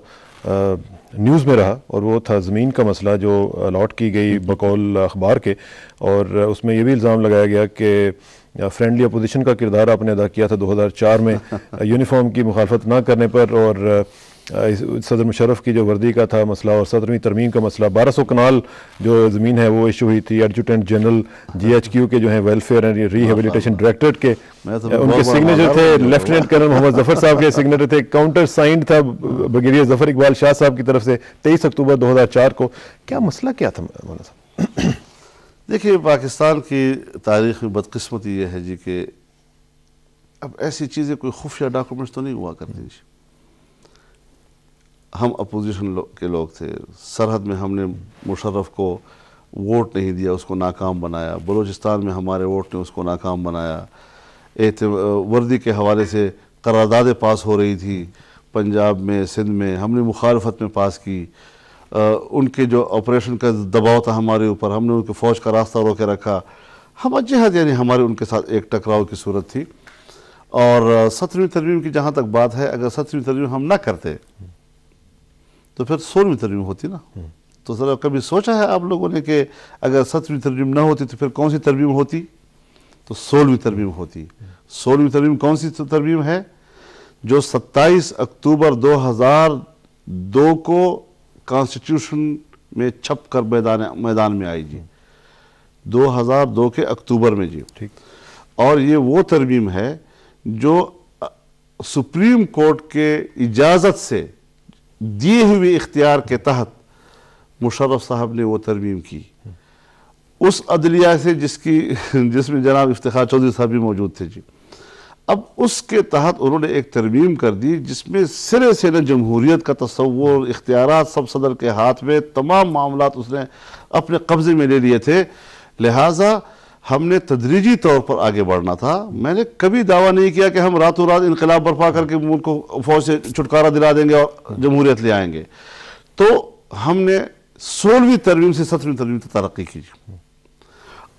न्यूज़ में रहा और वो था ज़मीन का मसला जो अलाट की गई बकौल अखबार के और उसमें यह भी इल्ज़ाम लगाया गया कि फ्रेंडली अपोजिशन का किरदार आपने अदा किया था 2004 में <laughs> यूनिफॉर्म की मुखालफत ना करने पर और सदर मुशरफ की जो वर्दी का था मसला और सदरवीं तरमीम का मसला बारह सौ कनाल जो ज़मीन है वो इशू हुई थी। Adjutant general G H Q के जो है वेलफेयर एंड रिहेबिलिटेशन डायरेक्टरेट के तो उनके सिग्नेचर थे लेफ्टिनेंट कर्नल मोहम्मद ज़फ़र साहब के सिग्नेचर थे। काउंटर साइंड था ब्रिगेडियर ज़फ़र इकबाल शाह साहब की तरफ़ से तेईस अक्टूबर दो हज़ार चार को। क्या मसला क्या था मौलाना साहब? देखिए पाकिस्तान की तारीख में बदकस्मती ये है जी कि अब ऐसी चीज़ें कोई खुफिया डॉक्यूमेंट्स तो नहीं हुआ करती हम अपोजिशन लो, के लोग थे। सरहद में हमने मुशर्रफ को वोट नहीं दिया उसको नाकाम बनाया। बलूचिस्तान में हमारे वोट ने उसको नाकाम बनाया। वर्दी के हवाले से करारदादें पास हो रही थी पंजाब में सिंध में। हमने मुखालफत में पास की। आ, उनके जो ऑपरेशन का दबाव था हमारे ऊपर हमने उनके फ़ौज का रास्ता रोके रखा। हम अजहद यानी हमारे उनके साथ एक टकराव की सूरत थी। और सत्रहवीं तरमीम की जहाँ तक बात है अगर सत्रहवीं तरमीम हम ना करते तो फिर सोलहवीं तरमीम होती ना। तो सर कभी सोचा है आप लोगों ने कि अगर सत्रहवीं तरमीम ना होती तो फिर कौन सी तरमीम होती? तो सोलहवीं तरमीम होती। सोलहवीं तरमीम कौन सी तरमीम है? जो 27 अक्टूबर 2002 को कॉन्स्टिट्यूशन में छप कर मैदान मैदान में आई जी। 2002 के अक्टूबर में जी। ठीक। और ये वो तरमीम है जो सुप्रीम कोर्ट के इजाज़त से दिए हुए इख्तियार के तहत मुशर्रफ साहब ने वो तरमीम की। उस अदलिया से जिसकी, जिसमें जनाब इफ्तार चौधरी साहब भी मौजूद थे जी। अब उसके तहत उन्होंने एक तरमीम कर दी जिसमें सिरे से न जमहूरीत का तस्वुर इख्तियार सब सदर के हाथ में, तमाम मामला उसने अपने कब्ज़े में ले लिए थे। लिहाजा हमने तदरीजी तौर पर आगे बढ़ना था। मैंने कभी दावा नहीं किया कि हम रातों रात इनकलाब बर्पा करके मुल्क को फौज से छुटकारा दिला देंगे और जमहूरियत ले आएँगे। तो हमने सोलहवीं तरवीम से सत्रहवीं तरमीम तक तरक्की की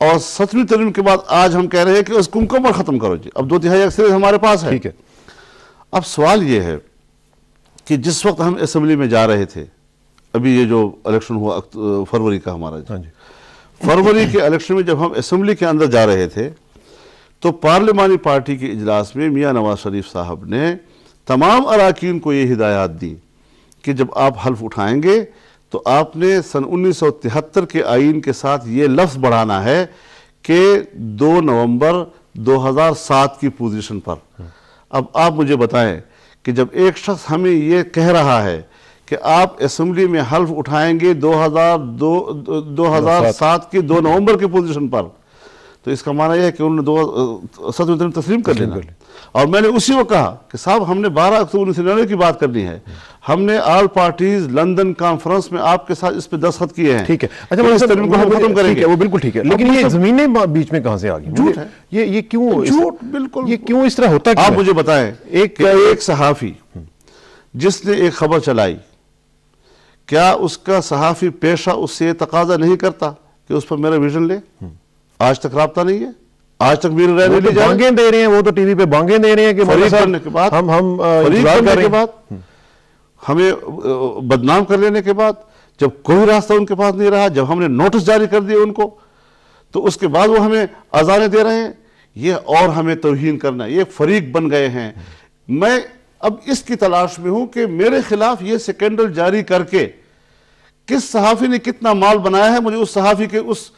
और सत्रहवीं तरवीम के बाद आज हम कह रहे हैं कि उसको पर ख़त्म करो जी। अब दो तिहाई अक्सर हमारे पास है। ठीक है। अब सवाल ये है कि जिस वक्त हम असम्बली में जा रहे थे अभी ये जो इलेक्शन हुआ फरवरी का हमारा हाँ जी। फरवरी के इलेक्शन में जब हम असम्बली के अंदर जा रहे थे तो पार्लिमानी पार्टी के इजलास में मियाँ नवाज़ शरीफ साहब ने तमाम अरकान को ये हिदायत दी कि जब आप हल्फ उठाएँगे तो आपने सन उन्नीस सौ तिहत्तर के आइन के साथ ये लफ्ज़ बढ़ाना है कि दो नवंबर 2007 की पोजीशन पर। अब आप मुझे बताएँ कि जब एक शख्स हमें ये कह रहा है कि आप असम्बली में हल्फ उठाएँगे 2002 2007 की दो नवंबर की पोजीशन पर। तो इसका माना यह है कि उन्होंने दो सत्र तस्लीम कर लेना। और मैंने उसी वक्त कहा कि साहब हमने 12 अक्टूबर उन्नीस सौ की बात करनी है। हमने ऑल पार्टीज़ लंदन कॉन्फ्रेंस में आपके साथ इस पे दस्तखत किए हैं। ठीक है। अच्छा तो इस तरह को खत्म करेंगे। वो बिल्कुल ठीक है। लेकिन ये जमीनें बीच में कहाँ से आ गई? झूठ है। ये ये क्यों झूठ बिल्कुल। ये क्यों इस तरह होता है? आप मुझे बताएँ एक एक सहाफी जिसने एक खबर चलाई क्या उसका सहाफी पेशा उससे तकाजा नहीं करता कि उस पर मेरा विजन ले? आज तक रहा नहीं है। आज तक मेरे रहने तो बांगे दे रहे हैं वो तो टीवी पे बांगे दे रहे हैं कि फरीक करने के बाद। हम हम करने के बाद। हमें बदनाम कर लेने के बाद जब कोई रास्ता उनके पास नहीं रहा जब हमने नोटिस जारी कर दिए उनको तो उसके बाद वो हमें अजाने दे रहे हैं। ये और हमें तोहीन करना ये फरीक बन गए हैं। मैं अब इसकी तलाश में हूँ कि मेरे खिलाफ ये सिकेंडल जारी करके किस सहाफी ने कितना माल बनाया है, मुझे उस सहाफी के उस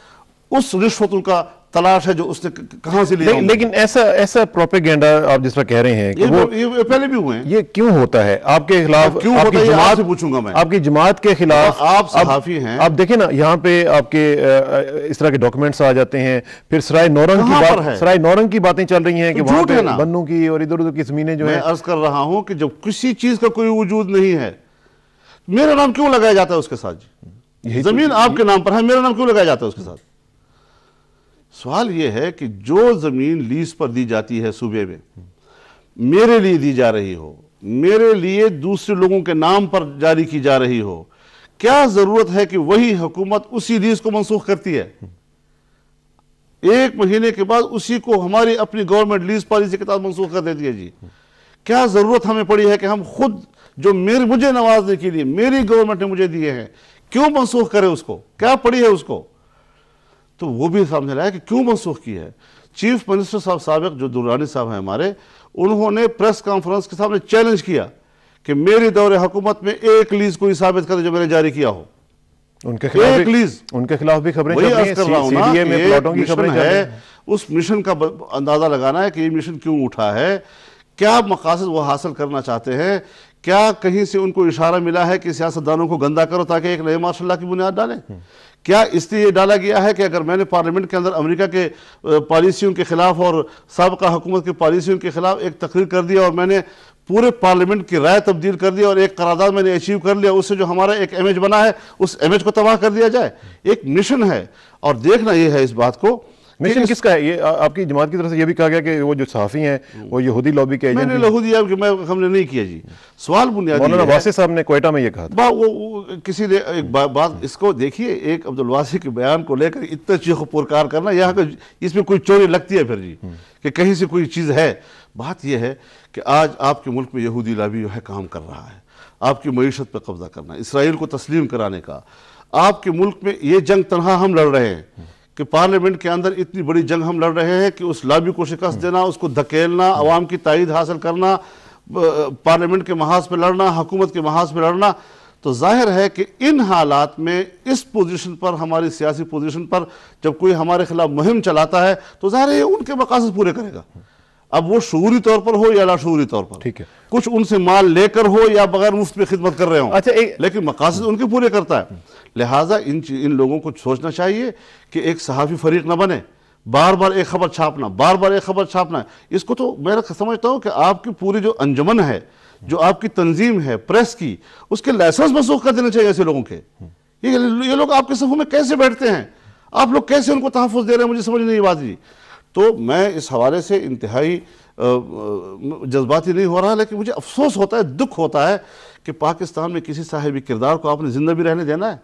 उस रिश्वत का तलाश है जो उसने कहाँ से लिया ले, लेकिन ऐसा ऐसा प्रोपेगेंडा आप जिस तरह कह रहे हैं कि ये, वो ये पहले भी हुए हैं। ये क्यों होता है? आपके खिलाफ क्यों आपकी होता है जमात पूछूँगा मैं। आपकी जमात के खिलाफ आप सहाफी हैं। आप देखें ना यहाँ पे आपके इस तरह के डॉक्यूमेंट्स आ जाते हैं। फिर सराय नौरंग की बात सराय नौरंग की बातें चल रही हैं कि वहाँ पे बन्नू की और इधर उधर की जमीनें जो है। अर्ज़ कर रहा हूँ कि जब किसी चीज़ का कोई वजूद नहीं है मेरा नाम क्यों लगाया जाता है उसके साथ जी? तो ज़मीन आपके नाम पर है मेरा नाम क्यों लगाया जाता है उसके साथ? सवाल यह है कि जो ज़मीन लीज पर दी जाती है सूबे में, मेरे लिए दी जा रही हो, मेरे लिए दूसरे लोगों के नाम पर जारी की जा रही हो, क्या ज़रूरत है कि वही हुकूमत उसी लीज को मनसूख करती है? एक महीने के बाद उसी को हमारी अपनी गवर्नमेंट लीज पॉलिसी के तहत मनसूख कर देती है जी। क्या ज़रूरत हमें पड़ी है कि हम खुद जो मेरे, मुझे नवाजने के लिए, मेरी गवर्नमेंट ने मुझे दिए हैं, क्यों मनसूख करे उसको? क्या पड़ी है उसको? तो वो भी सामने लाया कि क्यों मनसूख की है? चीफ मिनिस्टर साहब सबक जो दुरानी साहब हैं हमारे उन्होंने प्रेस कॉन्फ्रेंस के सामने चैलेंज किया कि मेरी दौरे हुकूमत में एक लीज को साबित कर जो मैंने जारी किया हो। उनके खिलाफ एक लीज उनके खिलाफ भी खबरें खबरें है उस मिशन का अंदाज़ा लगाना है कि ये मिशन क्यों उठा है? क्या मकासद वो हासिल करना चाहते हैं? क्या कहीं से उनको इशारा मिला है कि सियासतदानों को गंदा करो ताकि एक नए मार्शल की बुनियाद डालें? क्या इसलिए ये डाला गया है कि अगर मैंने पार्लियामेंट के अंदर अमेरिका के पॉलिसियों के खिलाफ और सबका हुकूमत की पॉलिसियों के खिलाफ एक तकरीर कर दिया और मैंने पूरे पार्लियामेंट की राय तब्दील कर दी और एक करारदाद मैंने अचीव कर लिया, उससे जो हमारा एक इमेज बना है, उस इमेज को तबाह कर दिया जाए। एक मिशन है। और देखना यह है इस बात को मिशन किसका है? ये आपकी जमात की तरफ़ से ये भी कहा गया कि वो जो सहाफ़ी हैं वो यहूदी लॉबी के मैंने लहूदी कि मैं हमने नहीं किया जी। सवाल बुनियादी मौलाना वासी साहब ने कोयटा में ये कहा था। वो, वो किसी ने एक बा, बात इसको देखिए एक अब्दुल वासी के बयान को लेकर इतना चीख पुरकार करना यहाँ का इसमें कोई चोरी लगती है फिर जी कि कहीं से कोई चीज़ है। बात यह है कि आज आपके मुल्क में यहूदी लॉबी जो है काम कर रहा है। आपकी मीशत पर कब्जा करना इसराइल को तस्लीम कराने का। आपके मुल्क में ये जंग तनहा हम लड़ रहे हैं। कि पार्लियामेंट के अंदर इतनी बड़ी जंग हम लड़ रहे हैं कि उस लाबी को शिकस्त देना, उसको धकेलना अवाम की तइद हासिल करना पार्लियामेंट के महाज पर लड़ना, हुकूमत के महाज पर लड़ना तो ज़ाहिर है कि इन हालात में इस पोजीशन पर, हमारी सियासी पोजीशन पर जब कोई हमारे खिलाफ मुहिम चलाता है तो ज़ाहिर है उनके मकासद पूरे करेगा। अब वो शूरी तौर पर हो या लाशूरी तौर पर? ठीक है। कुछ उनसे माल लेकर हो या बगैर मुफ़्त में खिदमत कर रहे हो। अच्छा एक... लेकिन मकासद उनके पूरे करता है। लिहाजा इन इन लोगों को सोचना चाहिए कि एक सहाफ़ी फरीक ना बने बार बार एक खबर छापना बार बार एक खबर छापना। इसको तो मैं समझता हूँ कि आपकी पूरी जो अंजमन है जो आपकी तंजीम है प्रेस की उसके लाइसेंस मनसूख कर देने चाहिए ऐसे लोगों के। ये, ये लोग आपके सफों में कैसे बैठते हैं? आप लोग कैसे उनको तहफ़ दे रहे हैं? मुझे समझ नहीं बात जी। तो मैं इस हवाले से इंतहाई जज्बाती नहीं हो रहा, लेकिन मुझे अफसोस होता है, दुख होता है कि पाकिस्तान में किसी साहिबी किरदार को आपने ज़िंदा भी रहने देना है।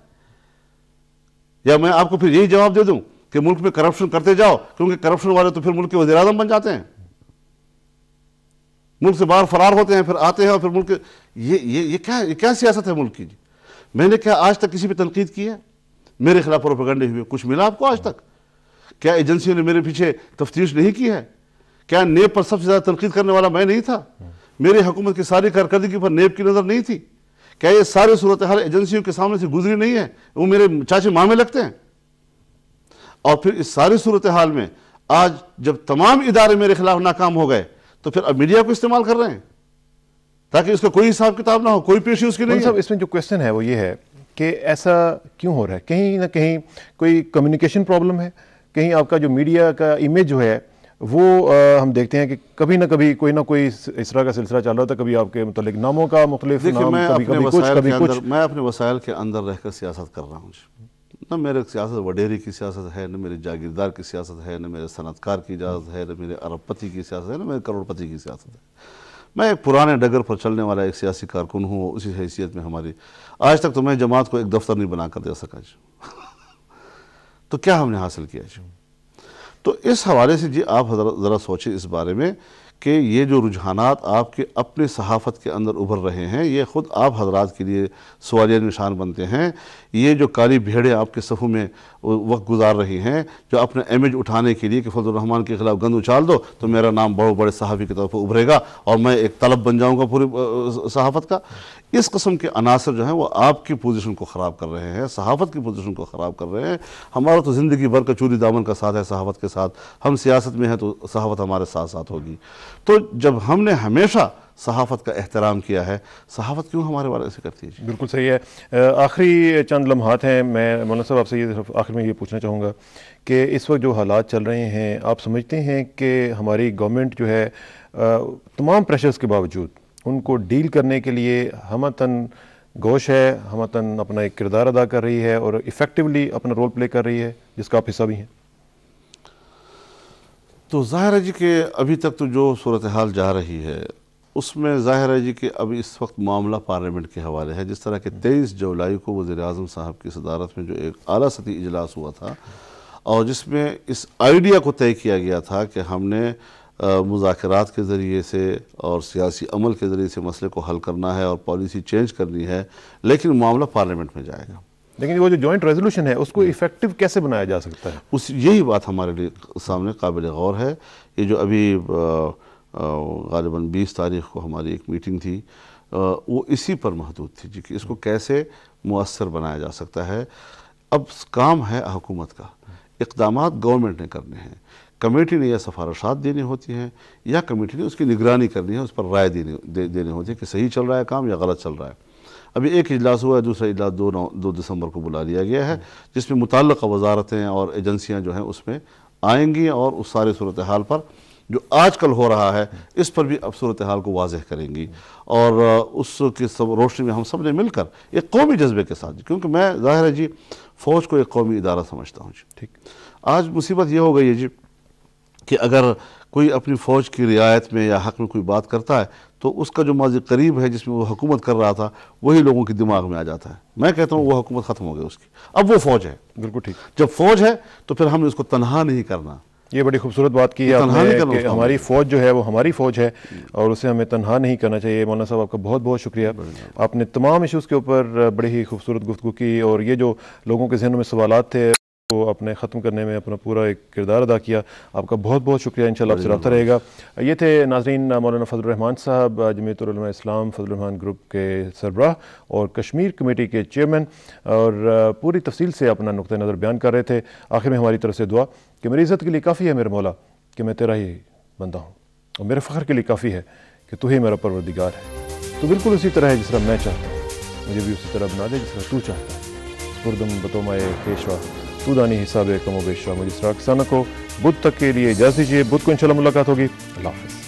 या मैं आपको फिर यही जवाब दे दूँ कि मुल्क में करप्शन करते जाओ, क्योंकि करप्शन वाले तो फिर मुल्क के वजी अजम बन जाते हैं। मुल्क से बाहर फरार होते हैं, फिर आते हैं और फिर मुल्क ये ये ये क्या ये क्या सियासत है मुल्क की मैंने क्या आज तक किसी पर तनकीद की है? मेरे खिलाफ प्रोपेगंडे हुए कुछ मिला आपको आज तक? क्या एजेंसियों ने मेरे पीछे तफ्तीश नहीं की है? क्या नेब पर सबसे ज़्यादा तनकीद करने वाला मैं नहीं था? मेरी हुकूमत की सारी कारकर्दगी पर नेब की नज़र नहीं थी। क्या ये सारी सूरत हाल एजेंसियों के सामने से गुजरी नहीं है? वो मेरे चाचे मामे लगते हैं। और फिर इस सारी सूरत हाल में आज जब तमाम इदारे मेरे खिलाफ नाकाम हो गए तो फिर अब मीडिया को इस्तेमाल कर रहे हैं। ताकि उसका कोई हिसाब किताब ना हो कोई पेशी उसकी नहीं सब इसमें जो क्वेश्चन है वो ये है कि ऐसा क्यों हो रहा है? कहीं ना कहीं कोई कम्युनिकेशन प्रॉब्लम है? कहीं आपका जो मीडिया का इमेज जो है वो आ, हम देखते हैं कि कभी ना कभी कोई ना कोई इस तरह का सिलसिला चल रहा था कभी आपके मतलब नामों का मुख्तलिफ़ नाम मैं कभी अपने कभी कुछ कभी कुछ। मैं अपने वसाइल के अंदर रहकर सियासत कर रहा हूँ न मेरे सियासत वडेरी की सियासत है न मेरे जागीरदार की सियासत है न मेरे सनतकार की इजाज़त है न मेरे अरबपति की सियासत है न मेरे करोड़पति की सियासत है। मैं एक पुराने डगर पर चलने वाला एक सियासी कारकुन हूँ उसी हैसियत में हमारी आज तक तो मैं जमात को एक दफ्तर नहीं बना कर दे सका जी। तो क्या हमने हासिल किया जी? तो इस हवाले से जी आप ज़रा सोचें इस बारे में कि ये जो रुझानात आपके अपने सहाफ़त के अंदर उभर रहे हैं, ये ख़ुद आप हजरात के लिए सवालिया निशान बनते हैं ये जो काली भेड़ें आपके सफ़ू में वक्त गुजार रही हैं, जो अपना इमेज उठाने के लिए कि फजलरहमान के ख़िलाफ़ गंद उछाल दो तो मेरा नाम बहुत बड़े सहाफ़ी की तरफ़ उभरेगा और मैं एक तलब बन जाऊँगा पूरी सहाफ़त का। इस कस्म के अनासर जो हैं, वो आपकी पोजीशन को ख़राब कर रहे हैं, सहाफ़त की पोजीशन को ख़राब कर रहे हैं। हमारा तो ज़िंदगी भर का चूरी दामन का साथ है सहाफ़त के साथ। हम सियासत में हैं तो सहाफ़त हमारे साथ साथ होगी। तो जब हमने हमेशा सहाफ़त का एहतराम किया है। सहाफ़त क्यों हमारे वाले से करती है बिल्कुल सही है। आखिरी चंद लम्हात हैं। मैं मौलाना साहब आपसे ये आखिर में ये पूछना चाहूँगा कि इस वक्त जो हालात चल रहे हैं आप समझते हैं कि हमारी गवर्नमेंट जो है तमाम प्रेशर्स के बावजूद उनको डील करने के लिए हमतन गोश है हमतन अपना एक किरदार अदा कर रही है और इफ़ेक्टिवली अपना रोल प्ले कर रही है जिसका आप हिस्सा भी हैं। तो ज़ाहिर है जी कि अभी तक तो जो सूरत हाल जा रही है उसमें ज़ाहिर है जी कि अभी इस वक्त मामला पार्लियामेंट के हवाले है। जिस तरह के तेईस जुलाई को वज़ी अजम साहब की सदारत में जो एक अली सती इजलास हुआ था और जिसमें इस आइडिया को तय किया गया था कि हमने मुजाकर के ज़रिए से और सियासी अमल के ज़रिए से मसले को हल करना है और पॉलिसी चेंज करनी है लेकिन मामला पार्लियामेंट में जाएगा। लेकिन वो जो जॉइंट रेजोल्यूशन है उसको इफ़ेक्टिव कैसे बनाया जा सकता है? उस यही बात हमारे लिए सामने काबिल गौर है। ये जो अभी गालिबा बीस तारीख को हमारी एक मीटिंग थी। वो इसी पर महदूद थी जी कि इसको कैसे मौसर बनाया जा सकता है। अब काम है हुकूमत का। इकदाम गवर्नमेंट ने करने हैं। कमेटी ने यह सफारशात देनी होती हैं या कमेटी ने उसकी निगरानी करनी है उस पर राय देनी दे, देनी होती है कि सही चल रहा है काम या गलत चल रहा है। अभी एक इजलास हुआ है दूसरा इजलास दो नौ दो दिसंबर को बुला लिया गया है जिसमें मुतल वजारतें और एजेंसियाँ जो हैं उसमें आएँगी और उस सारे सूरत हाल पर जो आजकल हो रहा है इस पर भी अब सूरत हाल को वाजह करेंगी। और उसकी सब रोशनी में हम सबने मिलकर एक कौमी जज्बे के साथ क्योंकि मैं ज़ाहिर है जी फ़ौज को एक कौमी इदारा समझता हूँ जी। ठीक। आज मुसीबत ये हो गई है जी कि अगर कोई अपनी फ़ौज की रियायत में या हक में कोई बात करता है तो उसका जो माजी करीब है जिसमें वो हुकूमत कर रहा था वही लोगों के दिमाग में आ जाता है। मैं कहता हूँ वो हुकूमत ख़त्म हो गई उसकी। अब वो फ़ौज है। बिल्कुल ठीक। जब फ़ौज है तो फिर हमें उसको तनहा नहीं करना। ये बड़ी खूबसूरत बात की है आपने कि हमारी फ़ौज जो है वो हमारी फ़ौज है और उसे हमें तनहा नहीं करना चाहिए। मौलाना साहब आपका बहुत बहुत शुक्रिया। आपने तमाम इश्यूज़ के ऊपर बड़ी ही खूबसूरत गुफ्तु की और ये जो लोगों के जहनों में सवाल थे को अपने ख़त्म करने में अपना पूरा एक किरदार अदा किया। आपका बहुत बहुत शुक्रिया। इन आपसे रब्ता रहेगा। ये थे नाजरीन, मौलाना फजलरहमान साहब जमीतुलमा इस्लाम, फजलरहमान ग्रुप के सरबराह और कश्मीर कमेटी के चेयरमैन। और पूरी तफसील से अपना नुक़ नज़र बयान कर रहे थे। आखिर में हमारी तरफ़ से दुआ कि मेरी इज़्ज़त के लिए काफ़ी है मेरे मौला, कि मैं तेरा ही बंदा हूँ। और मेरे फ़ख्र के लिए काफ़ी है कि तू ही मेरा परवरदिगार है। तो बिल्कुल उसी तरह है जिस तरह मैं चाहता हूँ। मुझे भी उसी तरह बना दे जिस तरह तू चाहता है। गुरदम बतोमाए पेशवा। तूदानी हिसाब कमोबेश मुझे सराकसाना को बुद्ध तक के लिए इजाज़त दीजिए। बुद्ध को इंशाल्लाह मुलाकात होगी। अल्लाह हाफ़